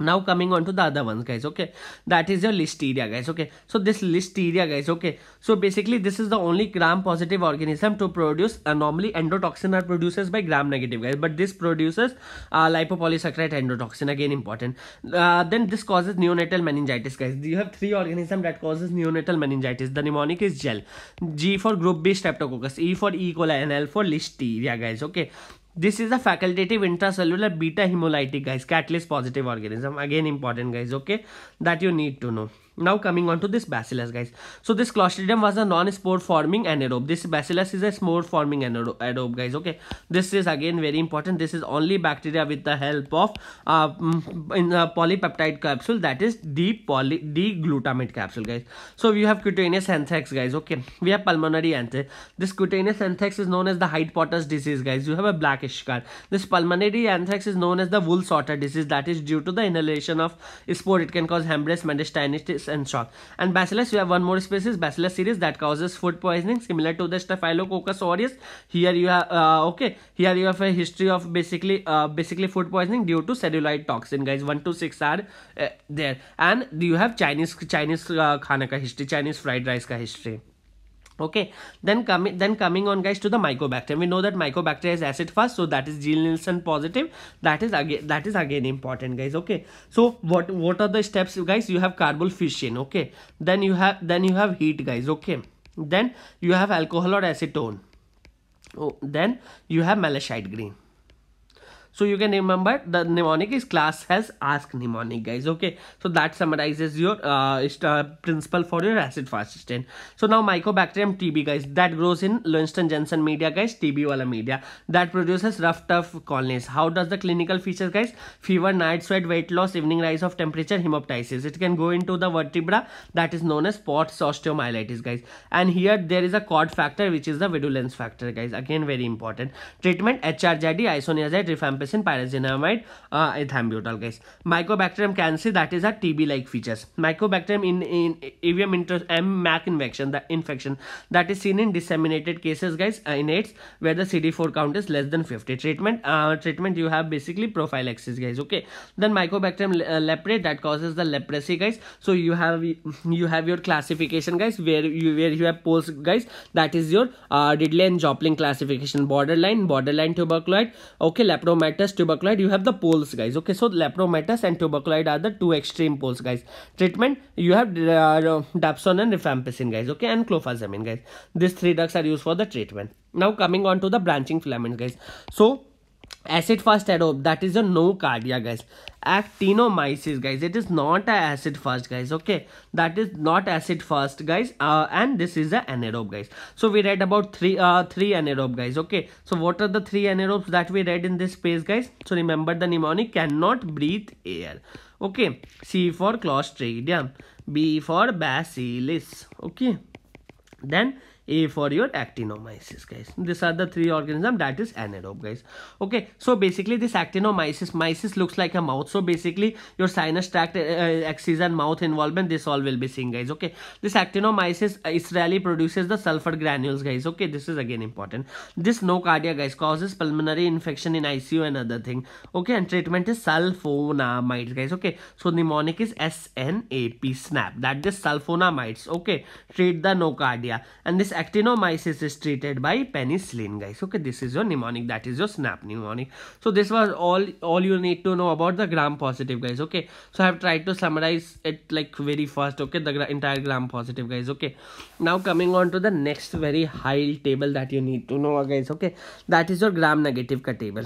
now coming on to the other ones guys okay? That is your listeria guys okay? So this listeria guys okay? So basically this is the only gram positive organism to produce normally endotoxin are produces by gram negative guys. But this produces uh, lipopolysaccharide endotoxin again important. Uh, then this causes neonatal meningitis guys. You have three organisms that causes neonatal meningitis. The mnemonic is gel. G for group b streptococcus e for e coli and l for listeria guys okay this is a facultative intracellular beta hemolytic guys. Catalase positive organism. Again important guys okay? That you need to know now coming on to this bacillus guys. So this clostridium was a non-spore forming anaerobe. This bacillus is a spore forming anaerobe guys okay? This is again very important. This is only bacteria with the help of uh, mm, in a polypeptide capsule that is the poly d glutamate capsule guys. So we have cutaneous anthrax guys okay? We have pulmonary anthrax. This cutaneous anthrax is known as the hide porter's disease guys. You have a blackish scar this pulmonary anthrax is known as the wool sorter disease. That is due to the inhalation of spore. It can cause hemorrhage meningitis and shock. And Bacillus, you have one more species, Bacillus cereus, that causes food poisoning, similar to the Staphylococcus aureus. Here you have, uh, okay, here you have a history of basically, uh, basically food poisoning due to cereulide toxin, guys. One to six are uh, there, and you have Chinese Chinese uh, khana ka history, Chinese fried rice ka history okay then coming then coming on guys to the mycobacterium we know that mycobacteria is acid fast so that is Ziehl-Neelsen positive. That is again that is again important guys okay? So what what are the steps guys? You have carbol fuchsin okay? Then you have then you have heat guys okay? Then you have alcohol or acetone. Oh then you have malachite green so you can remember the mnemonic is class has ask mnemonic guys. Okay. So that summarizes your uh, uh, principle for your acid fast stain. So now mycobacterium tb guys that grows in Lowenstein Jensen media guys tb wala media that produces rough tough colonies. How does the clinical features guys? Fever night sweat weight loss evening rise of temperature hemoptysis. It can go into the vertebra that is known as spots osteomyelitis guys. And here there is a cord factor which is the virulence factor guys. Again very important. Treatment hrjd isoniazid rifampicin in pyrazinamide uh, ethambutol guys. Mycobacterium cancer that is a tb like features. Mycobacterium in in avium inter m mac infection the infection that is seen in disseminated cases guys uh, in aids where the cd4 count is less than 50 treatment uh, treatment you have basically profile prophylaxis guys okay? Then mycobacterium uh, leprae that causes the leprosy guys. So you have you have your classification guys where you where you have poles guys that is your uh, Ridley and Jopling classification. Borderline borderline tuberculoid okay? Lepromat lepromatous tuberculoid you have the poles guys. Okay so lepromatous and tuberculoid are the two extreme poles guys. Treatment you have uh, dapsone and rifampicin guys okay and clofazimine guys. These three drugs are used for the treatment. Now coming on to the branching filaments guys. So acid fast anaerobe that is a no cardia guys. Actinomyces guys. It is not a acid fast guys okay? That is not acid fast guys. Uh, and this is a anaerobe guys. So we read about three uh three anaerobe guys okay? So what are the three anaerobes that we read in this space guys? So remember the mnemonic cannot breathe air okay? C for clostridium b for bacillus okay? Then a for your actinomyces guys. These are the three organisms that is anaerobe guys. Okay so basically this actinomyces myces looks like a mouth. So basically your sinus tract uh, uh axis and mouth involvement this all will be seen guys. Okay this actinomyces uh, israeli produces the sulfur granules guys. Okay this is again important. This nocardia guys causes pulmonary infection in icu and other thing. Okay and treatment is sulfonamides guys. Okay so mnemonic is snap snap. That is sulfonamides. Okay treat the nocardia and this actinomyces is treated by penicillin guys. Okay this is your mnemonic. That is your snap mnemonic. So this was all all you need to know about the gram positive guys. Okay so i have tried to summarize it like very fast. Okay the entire gram positive guys. Okay now coming on to the next very high table that you need to know guys. Okay that is your gram negative table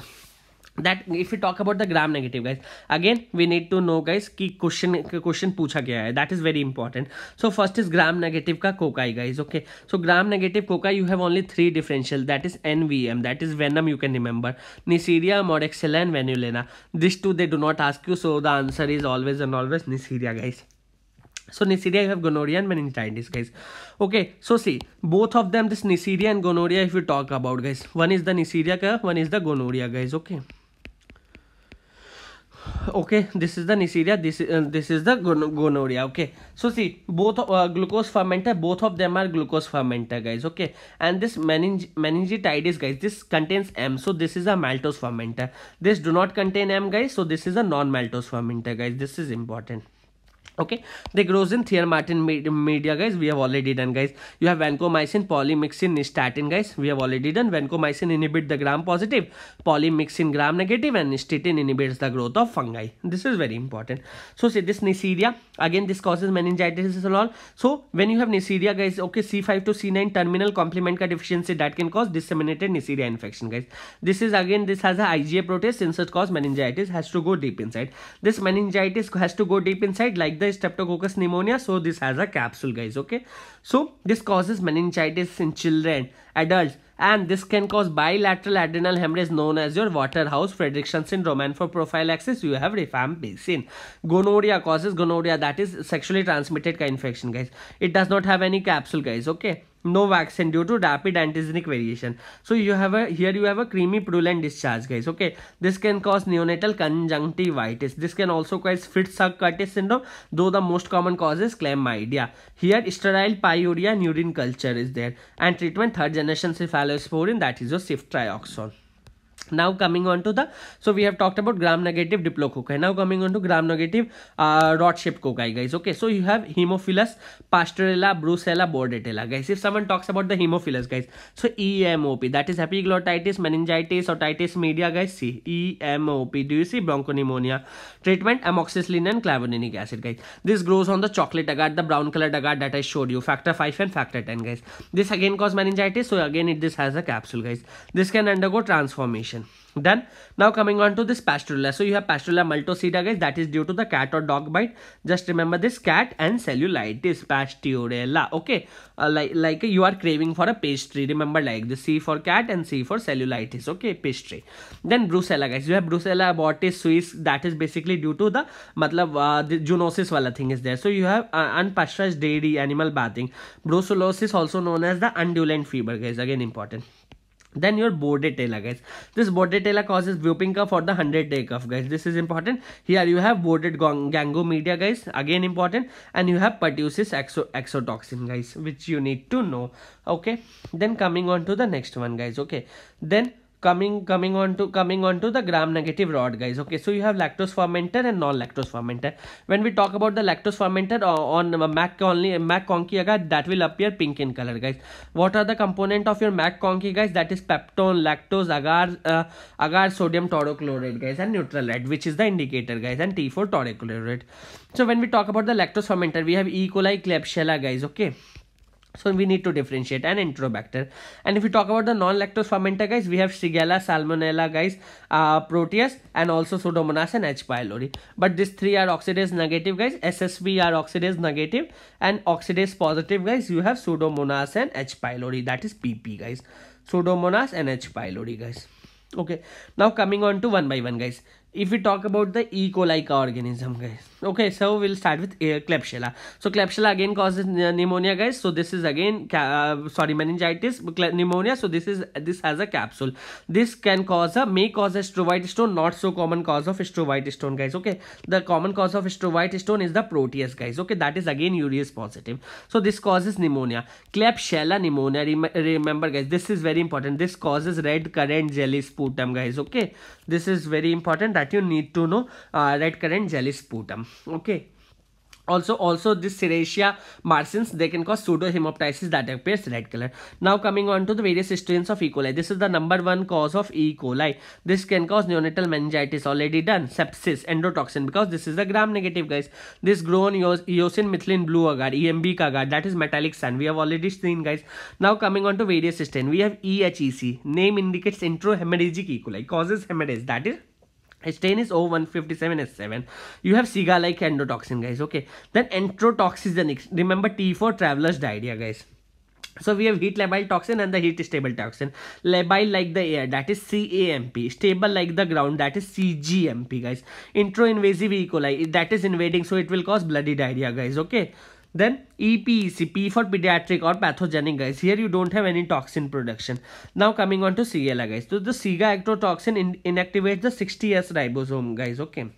that if we talk about the gram negative guys again we need to know guys ki question question pucha gaya hai that is very important so first is gram negative ka cocci guys okay so gram negative cocci you have only three differential that is nvm that is venom you can remember neisseria moraxella and venulina these two they do not ask you so the answer is always and always neisseria guys so Neisseria, you have gonorrhea and meningitis, guys. Okay, so see, both of them, this Neisseria and gonorrhea, if you talk about, guys. One is the Neisseria, one is the gonorrhea, guys. Okay okay this is the neisseria this is uh, this is the gonorrhea okay. So see both uh, glucose fermenter both of them are glucose fermenter guys okay. And this mening meningitis guys this contains m so this is a maltose fermenter. This do not contain m guys so this is a non maltose fermenter guys this is important okay? They grows in Thayer-Martin media guys. We have already done guys. You have vancomycin polymyxin statin guys. We have already done. Vancomycin inhibit the gram positive. Polymyxin gram negative and statin inhibits the growth of fungi. This is very important. So see this neisseria again this causes meningitis and all. So when you have neisseria guys okay c5 to c9 terminal complement ka deficiency that can cause disseminated neisseria infection guys. This is again this has a iga protease since it causes meningitis has to go deep inside. This meningitis has to go deep inside like the streptococcus pneumonia so this has a capsule guys okay? So this causes meningitis in children adults and this can cause bilateral adrenal hemorrhage known as your Waterhouse Friderichsen syndrome. And for prophylaxis you have rifampicin. Gonorrhea causes gonorrhea that is sexually transmitted infection guys. It does not have any capsule guys okay no vaccine due to rapid antigenic variation. So you have a here you have a creamy purulent discharge guys okay? This can cause neonatal conjunctivitis. This can also cause Fitz-Curtis syndrome though the most common cause is chlamydia. Here sterile pyuria and urine culture is there. And treatment third generation cephalosporin that is your ceftriaxone now coming on to the so we have talked about gram negative diplococci now coming on to gram negative uh, rod shaped cocci guys. Okay so you have hemophilus pasteurella brucella bordetella guys. If someone talks about the hemophilus guys so emop that is epiglottitis meningitis otitis media guys. See emop do you see bronchopneumonia? Treatment amoxicillin and clavulanic acid guys. This grows on the chocolate agar the brown colored agar that i showed you factor 5 and factor 10 guys. This again cause meningitis so again it this has a capsule guys. This can undergo transformation done now coming on to this pasteurella so you have pasteurella multocida guys that is due to the cat or dog bite. Just remember this cat and cellulitis pasteurella okay? Uh, like like you are craving for a pastry. Remember like the c for cat and c for cellulitis okay? Pastry. Then brucella guys. You have brucella abortus suis that is basically due to the matlab uh, the zoonosis wala thing is there. So you have uh, unpasteurized dairy animal bathing. Brucellosis also known as the undulant fever guys. Again important then your bordetella guys. This bordetella causes whooping cough for the 100 day cough guys. This is important. Here you have Bordet-Gengou media guys. Again important. And you have pertussis exo exotoxin guys which you need to know. Okay. Then coming on to the next one guys. Okay. Then coming coming on to coming on to the gram negative rod guys. Okay so you have lactose fermenter and non-lactose fermenter. When we talk about the lactose fermenter uh, on mac only MacConkey agar that will appear pink in color guys. What are the component of your MacConkey guys? That is peptone lactose agar uh, agar sodium taurochloride guys and neutral red which is the indicator guys and t4 taurochloride so when we talk about the lactose fermenter we have e. coli klebsiella guys okay so we need to differentiate an enterobacter. And if we talk about the non-lactose fermenter guys we have shigella salmonella guys uh, proteus and also pseudomonas and h. pylori. But these three are oxidase negative guys. Ssb are oxidase negative and oxidase positive guys. You have pseudomonas and h. pylori. That is pp guys. Pseudomonas and h. pylori guys. Okay. Now coming on to one by one guys if we talk about the E. coli organism guys. Okay so we'll start with uh, Klebsiella. So Klebsiella again causes pneumonia guys. So this is again uh, sorry meningitis pneumonia. So this is this has a capsule. This can cause a may cause a struvite stone not so common cause of struvite stone guys. Okay the common cause of struvite stone is the proteus guys. Okay that is again urease positive. So this causes pneumonia. Klebsiella pneumonia Rem remember guys this is very important. This causes red currant jelly sputum guys. Okay this is very important you need to know uh, red currant jelly sputum. Okay. Also also this serratia marcescens they can cause pseudohemoptysis that appears red color. Now coming on to the various strains of e. coli. This is the number one cause of e. coli. This can cause neonatal meningitis. Already done. Sepsis endotoxin because this is the gram negative guys. This grown eosin methylene blue agar emb agar that is metallic sand we have already seen guys. Now coming on to various strain. We have ehec name indicates intrahemorrhagic e. coli. Causes hemorrhage. That is Stain is O157S7. You have Shiga like endotoxin, guys. Okay. Then enterotoxin. Remember T4 traveler's diarrhea, guys. So we have heat labile toxin and the heat stable toxin. Labile like the air that is CAMP. Stable like the ground that is CGMP guys. Intro-invasive E. coli that is invading so it will cause bloody diarrhea guys. Okay. Then EPEC, P for pediatric or pathogenic guys. Here you don't have any toxin production. Now coming on to Shigella guys. So the Shiga ectotoxin in inactivates the 60S ribosome guys. Okay.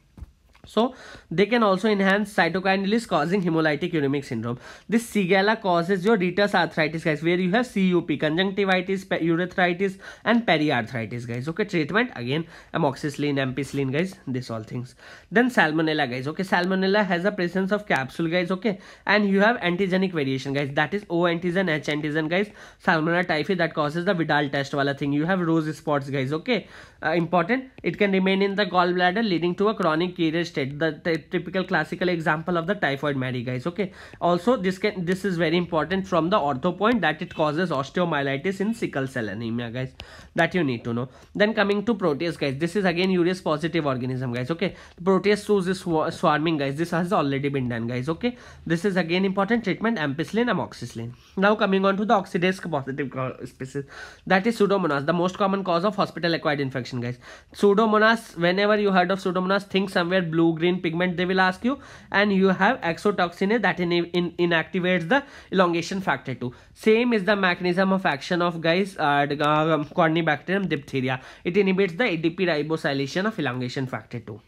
So they can also enhance cytokine release causing hemolytic uremic syndrome. This Shigella causes your Reiter's arthritis guys where you have CUP, conjunctivitis, urethritis and periarthritis guys. Okay treatment again amoxicillin, ampicillin guys this all things. Then salmonella guys. Okay salmonella has a presence of capsule guys. Okay and you have antigenic variation guys that is O antigen H antigen guys. Salmonella typhi that causes the Vidal test wala thing. You have rose spots guys. Okay uh, important it can remain in the gallbladder leading to a chronic carrier the, the, typical classical example of the typhoid mary guys okay? Also this can this is very important from the ortho point that it causes osteomyelitis in sickle cell anemia guys that you need to know. Then coming to proteus guys this is again urease positive organism guys okay? Proteus shows is swarming guys this has already been done guys okay? This is again important treatment ampicillin amoxicillin. Now coming on to the oxidase positive species that is pseudomonas the most common cause of hospital acquired infection guys. Pseudomonas whenever you heard of pseudomonas think somewhere blue green pigment they will ask you and you have exotoxin A that in, in, inactivates the elongation factor 2 same is the mechanism of action of guys uh, uh, corynebacterium diphtheria. It inhibits the adp ribosylation of elongation factor 2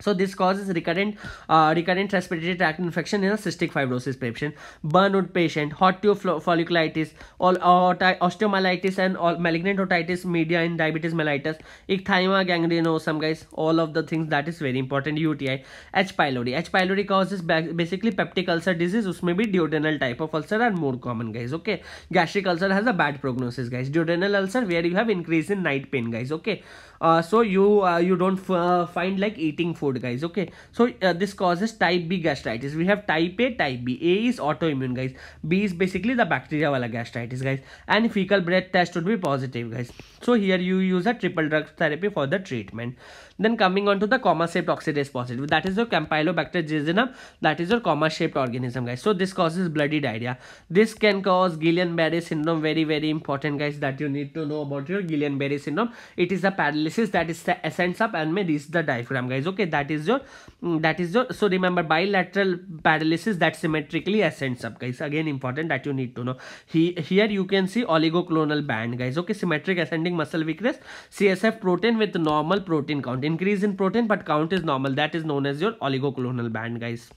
so this causes recurrent uh, recurrent respiratory tract infection in a cystic fibrosis patient, burnout patient, hot tube folliculitis, all osteomyelitis and all malignant otitis media in diabetes mellitus, ecthyma gangrenosum guys, all of the things that is very important UTI, H pylori. H pylori causes basically peptic ulcer disease, usme bhi duodenal type of ulcer are more common guys, okay. Gastric ulcer has a bad prognosis guys. Duodenal ulcer where you have increase in night pain guys, okay. Uh, so you uh, you don't uh, find like eating food guys okay? So uh, this causes type b gastritis. We have type a type b. A is autoimmune guys. B is basically the bacteria wala gastritis guys. And fecal breath test would be positive guys. So here you use a triple drug therapy for the treatment then coming on to the comma shaped oxidase positive that is your campylobacter jejuni that is your comma shaped organism guys. So this causes bloody diarrhea. This can cause Guillain-Barré syndrome. Very very important guys that you need to know about your Guillain-Barré syndrome. It is a paralysis that is ascends up and may reach the diaphragm guys. Okay that is your mm, that is your so remember bilateral paralysis that symmetrically ascends up guys. Again important that you need to know. He, here you can see oligoclonal band guys. Okay symmetric ascending muscle weakness CSF protein with normal protein count increase in protein but count is normal. That is known as your oligoclonal band guys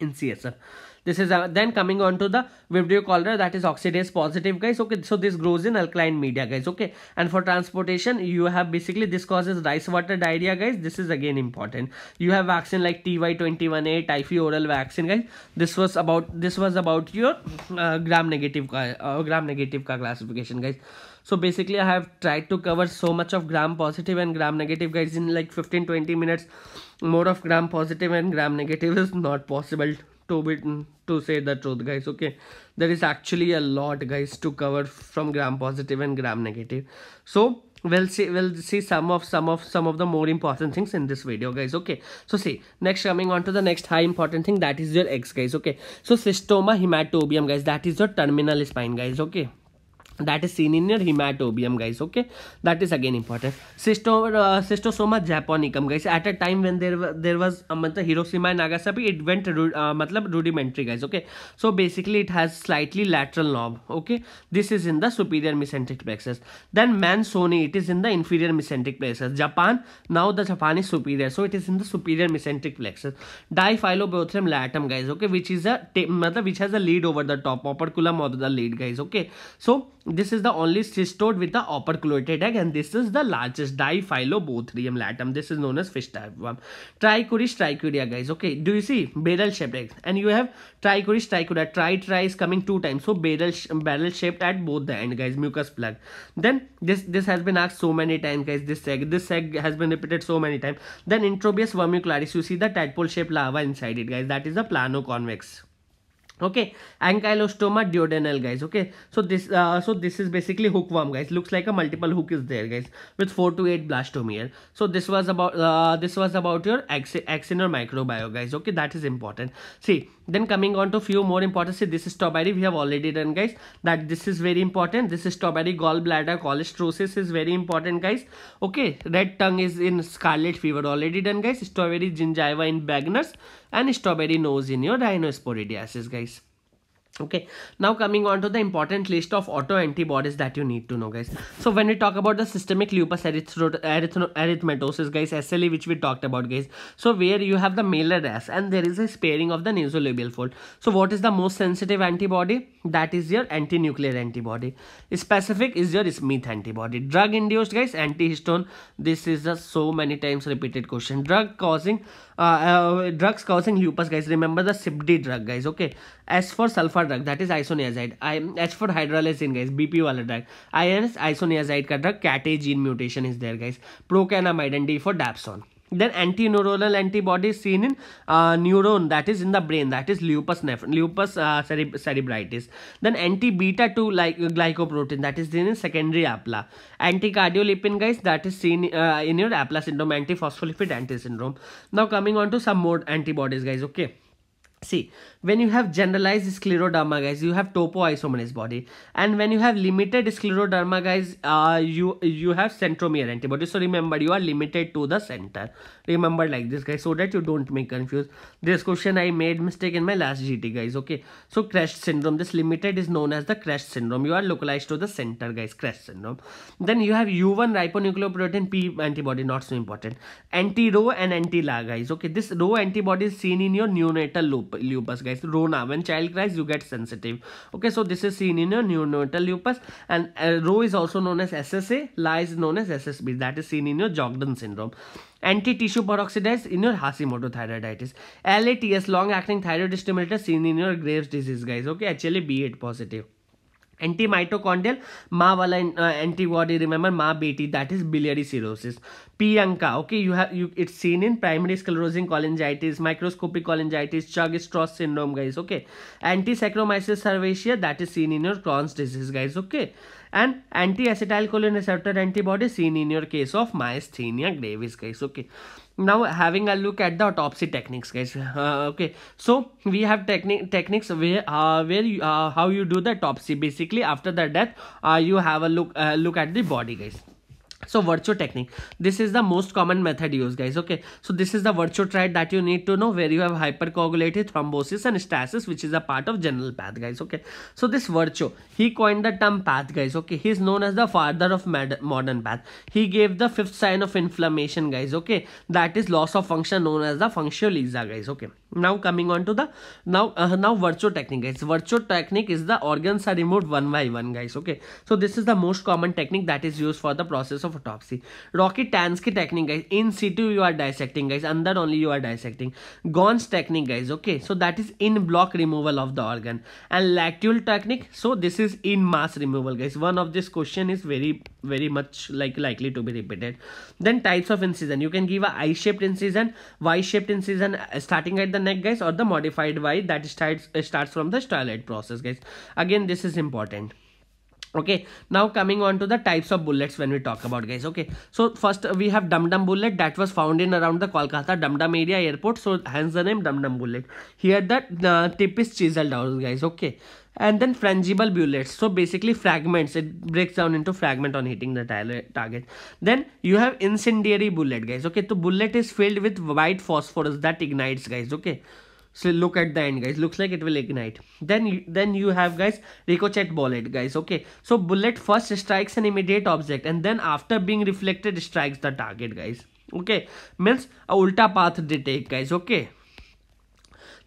in CSF this is uh, then coming on to the vibrio cholera that is oxidase positive guys. Okay so this grows in alkaline media guys. Okay and for transportation you have basically this causes rice water diarrhea guys. This is again important. You have vaccine like ty21a typhi oral vaccine guys. This was about this was about your uh, gram negative uh, gram negative classification guys so basically i have tried to cover so much of gram positive and gram negative guys in like 15 20 minutes. More of gram positive and gram negative is not possible to be to say the truth guys okay? There is actually a lot guys to cover from gram positive and gram negative. So we'll see we'll see some of some of some of the more important things in this video guys okay? So see next coming on to the next high important thing that is your x guys okay? So schistosoma hematobium guys that is your terminal spine guys okay that is seen in your hematobium guys okay? That is again important. Cysto, uh, schistosoma japonicum guys. At a time when there there was uh, hiroshima and nagasaki it went uh, matlab rudimentary guys okay? So basically it has slightly lateral knob okay? This is in the superior mesenteric plexus. Then mansoni it is in the inferior mesenteric plexus. Japan now the japan is superior so it is in the superior mesenteric plexus. Diphyllobothrium latum guys okay? Which is a tape which has a lead over the top operculum or the lead guys okay? So this is the only cestode with the operculated egg and this is the largest diphyllobothrium latum. This is known as fish tapeworm. Trichuris trichiura guys. Okay, do you see barrel shaped eggs? And you have Trichuris trichiura. Tri tri is coming two times. So barrel barrel shaped at both the end guys. Mucus plug. Then this this has been asked so many times guys. This egg this egg has been repeated so many times. Then Enterobius vermicularis. You see the tadpole shaped larva inside it guys. That is the plano convex okay? Ankylostoma duodenal guys. Okay? So this uh, so this is basically hookworm guys. Looks like a multiple hook is there guys with 4 to 8 blastomere so this was about uh, this was about your axonal microbio guys. Okay? That is important. See then coming on to few more important see this is strawberry. We have already done guys that this is very important. This is strawberry gallbladder cholestrosis is very important guys. Okay? Red tongue is in scarlet fever. Already done guys. Strawberry gingiva in Wegener's and strawberry nose in your rhinosporidiasis guys. Okay now coming on to the important list of autoantibodies that you need to know guys. So when we talk about the systemic lupus erythematosus guys SLE which we talked about guys so where you have the malar rash and there is a sparing of the nasolabial fold. So what is the most sensitive antibody? That is your anti-nuclear antibody. Specific is your Smith antibody. Drug induced guys antihistone this is a so many times repeated question. Drug causing uh, uh, drugs causing lupus guys. Remember the CYPD drug guys okay? S for sulfur drug that is isoniazid. I H for hydralazine guys BP wala drug. Is isoniazid ka drug gene mutation is there guys. Procainamide and D for dapsone then anti-neuronal antibodies seen in uh, neuron that is in the brain that is lupus lupus uh, cerebritis. Then anti-beta 2 like glycoprotein that is seen in secondary apla. Anti-cardiolipin guys that is seen uh, in your apla syndrome anti-phospholipid anti syndrome now coming on to some more antibodies guys okay? See when you have generalized scleroderma guys you have topoisomerase body. And when you have limited scleroderma guys uh, you you have centromere antibody. So remember you are limited to the center. Remember like this guys so that you don't make confused this question i made mistake in my last gt guys okay? So CREST syndrome this limited is known as the CREST syndrome. You are localized to the center guys CREST syndrome. Then you have u1 ribonucleoprotein p antibody not so important. Anti-ro and anti-la guys okay? This ro antibody is seen in your neonatal lupus guys rona when child cries you get sensitive okay so this is seen in your neonatal lupus and uh, is also known as ssa la is known as ssb that is seen in your Sjogren syndrome anti-tissue peroxidase in your Hashimoto thyroiditis. LATS, long-acting thyroid stimulator seen in your Graves disease, guys. Okay, actually B8 positive. Anti-mitochondrial Ma wala uh, antibody, remember Ma beti, that is biliary cirrhosis. p-ANCA, okay, you have you it's seen in primary sclerosing cholangitis, microscopic cholangitis, Churg-Strauss syndrome, guys. Okay, anti-Saccharomyces cerevisiae, that is seen in your Crohn's disease, guys. Okay and anti-acetylcholine receptor antibody seen in your case of myasthenia gravis guys okay now having a look at the autopsy techniques guys uh, okay so we have technique techniques where uh, where you, uh, how you do the autopsy basically after the death uh, you have a look uh, look at the body guys so Virchow technique. This is the most common method used guys okay? So this is the Virchow triad that you need to know where you have hypercoagulated thrombosis and stasis which is a part of general path guys okay? So this Virchow he coined the term path guys okay? He is known as the father of modern path. He gave the fifth sign of inflammation guys okay? That is loss of function known as the functional guys okay now coming on to the now uh, now Virchow technique guys. Virchow technique is the organs are removed one by one guys okay? So this is the most common technique that is used for the process of autopsy. Rokitansky technique guys. In situ you are dissecting guys. Under only you are dissecting. Ghon's technique guys okay? So that is in block removal of the organ. And Letulle technique so this is in mass removal guys. One of this question is very very much like likely to be repeated. Then types of incision. You can give a i shaped incision y shaped incision uh, starting at the neck guys or the modified y that starts starts from the styloid process guys. Again this is important. Okay now coming on to the types of bullets when we talk about guys. Okay so first we have dum dum bullet that was found in around the kolkata dum dum area airport. So hence the name dum dum bullet. Here the uh, tip is chiseled out guys. Okay and then frangible bullets. So basically fragments. It breaks down into fragment on hitting the uh, target. Then you have incendiary bullet guys. Okay so bullet is filled with white phosphorus that ignites guys. Okay. So look at the end guys. Looks like it will ignite. Then you, then you have guys ricochet bullet guys. Okay. So bullet first strikes an immediate object and then after being reflected strikes the target guys. Okay. Means a ulta path they take guys. Okay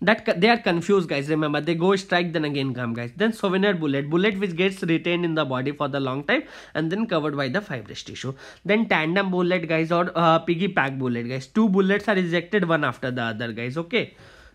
that they are confused guys. Remember they go strike then again come guys. Then souvenir bullet. Bullet which gets retained in the body for the long time and then covered by the fibrous tissue. Then tandem bullet guys or uh, piggy pack bullet guys. Two bullets are ejected one after the other guys okay?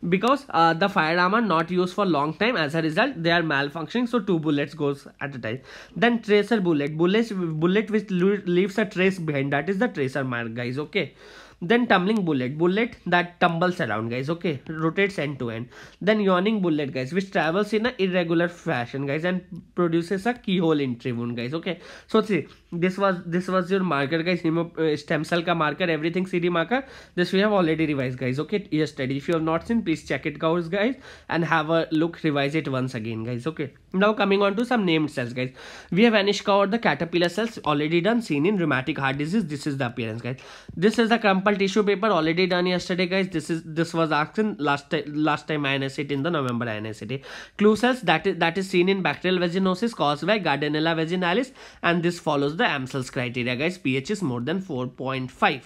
Because uh, the firearm are not used for long time. As a result they are malfunctioning so two bullets goes at a time. Then tracer bullet. Bullets bullet which leaves a trace behind. That is the tracer mark guys okay then tumbling bullet. Bullet that tumbles around guys okay? Rotates end to end. Then yawning bullet guys which travels in a irregular fashion guys and produces a keyhole entry wound guys okay? So see this was this was your marker guys. Uh, stem cell ka marker everything cd marker. This we have already revised guys okay? Yesterday if you have not seen please check it guys guys and have a look revise it once again guys okay now coming on to some named cells guys. We have Anitschkow or the caterpillar cells already done seen in rheumatic heart disease. This is the appearance guys. This is the crumpled tissue paper already done yesterday guys. This is this was asked in last time last time INICET in the November INICET clue cells that is that is seen in bacterial vaginosis caused by Gardnerella vaginalis and this follows the Amsel's criteria guys. pH is more than 4.5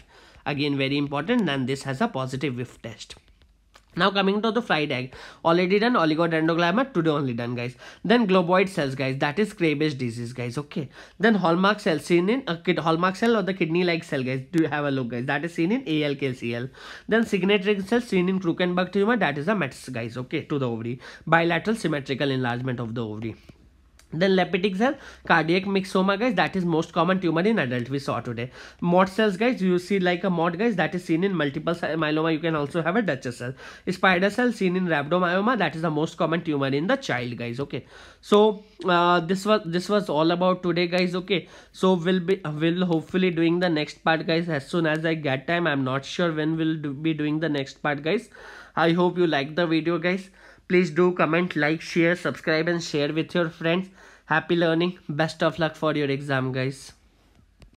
again very important and this has a positive whiff test now coming to the fried egg, already done oligodendroglioma, today only done guys. Then globoid cells guys, that is Krabbe's disease guys, okay. Then hallmark cell seen in a uh, kid, hallmark cell or the kidney-like cell guys, do you have a look guys, that is seen in ALKCL. Then signature cell seen in Krukenberg tumor, that is a mets guys, okay, to the ovary. Bilateral symmetrical enlargement of the ovary. Then Lepidic cell, cardiac myxoma guys, that is most common tumor in adult we saw today. Mott cells guys, you see like a mott guys, that is seen in multiple myeloma, you can also have a Dutch cell. Spider cell seen in rhabdomyoma, that is the most common tumor in the child guys, okay. So uh, this was this was all about today guys, okay. So we'll be will hopefully doing the next part guys as soon as I get time. I'm not sure when we'll do, be doing the next part guys. I hope you like the video guys. Please do comment, like, share, subscribe and share with your friends. Happy learning. Best of luck for your exam guys.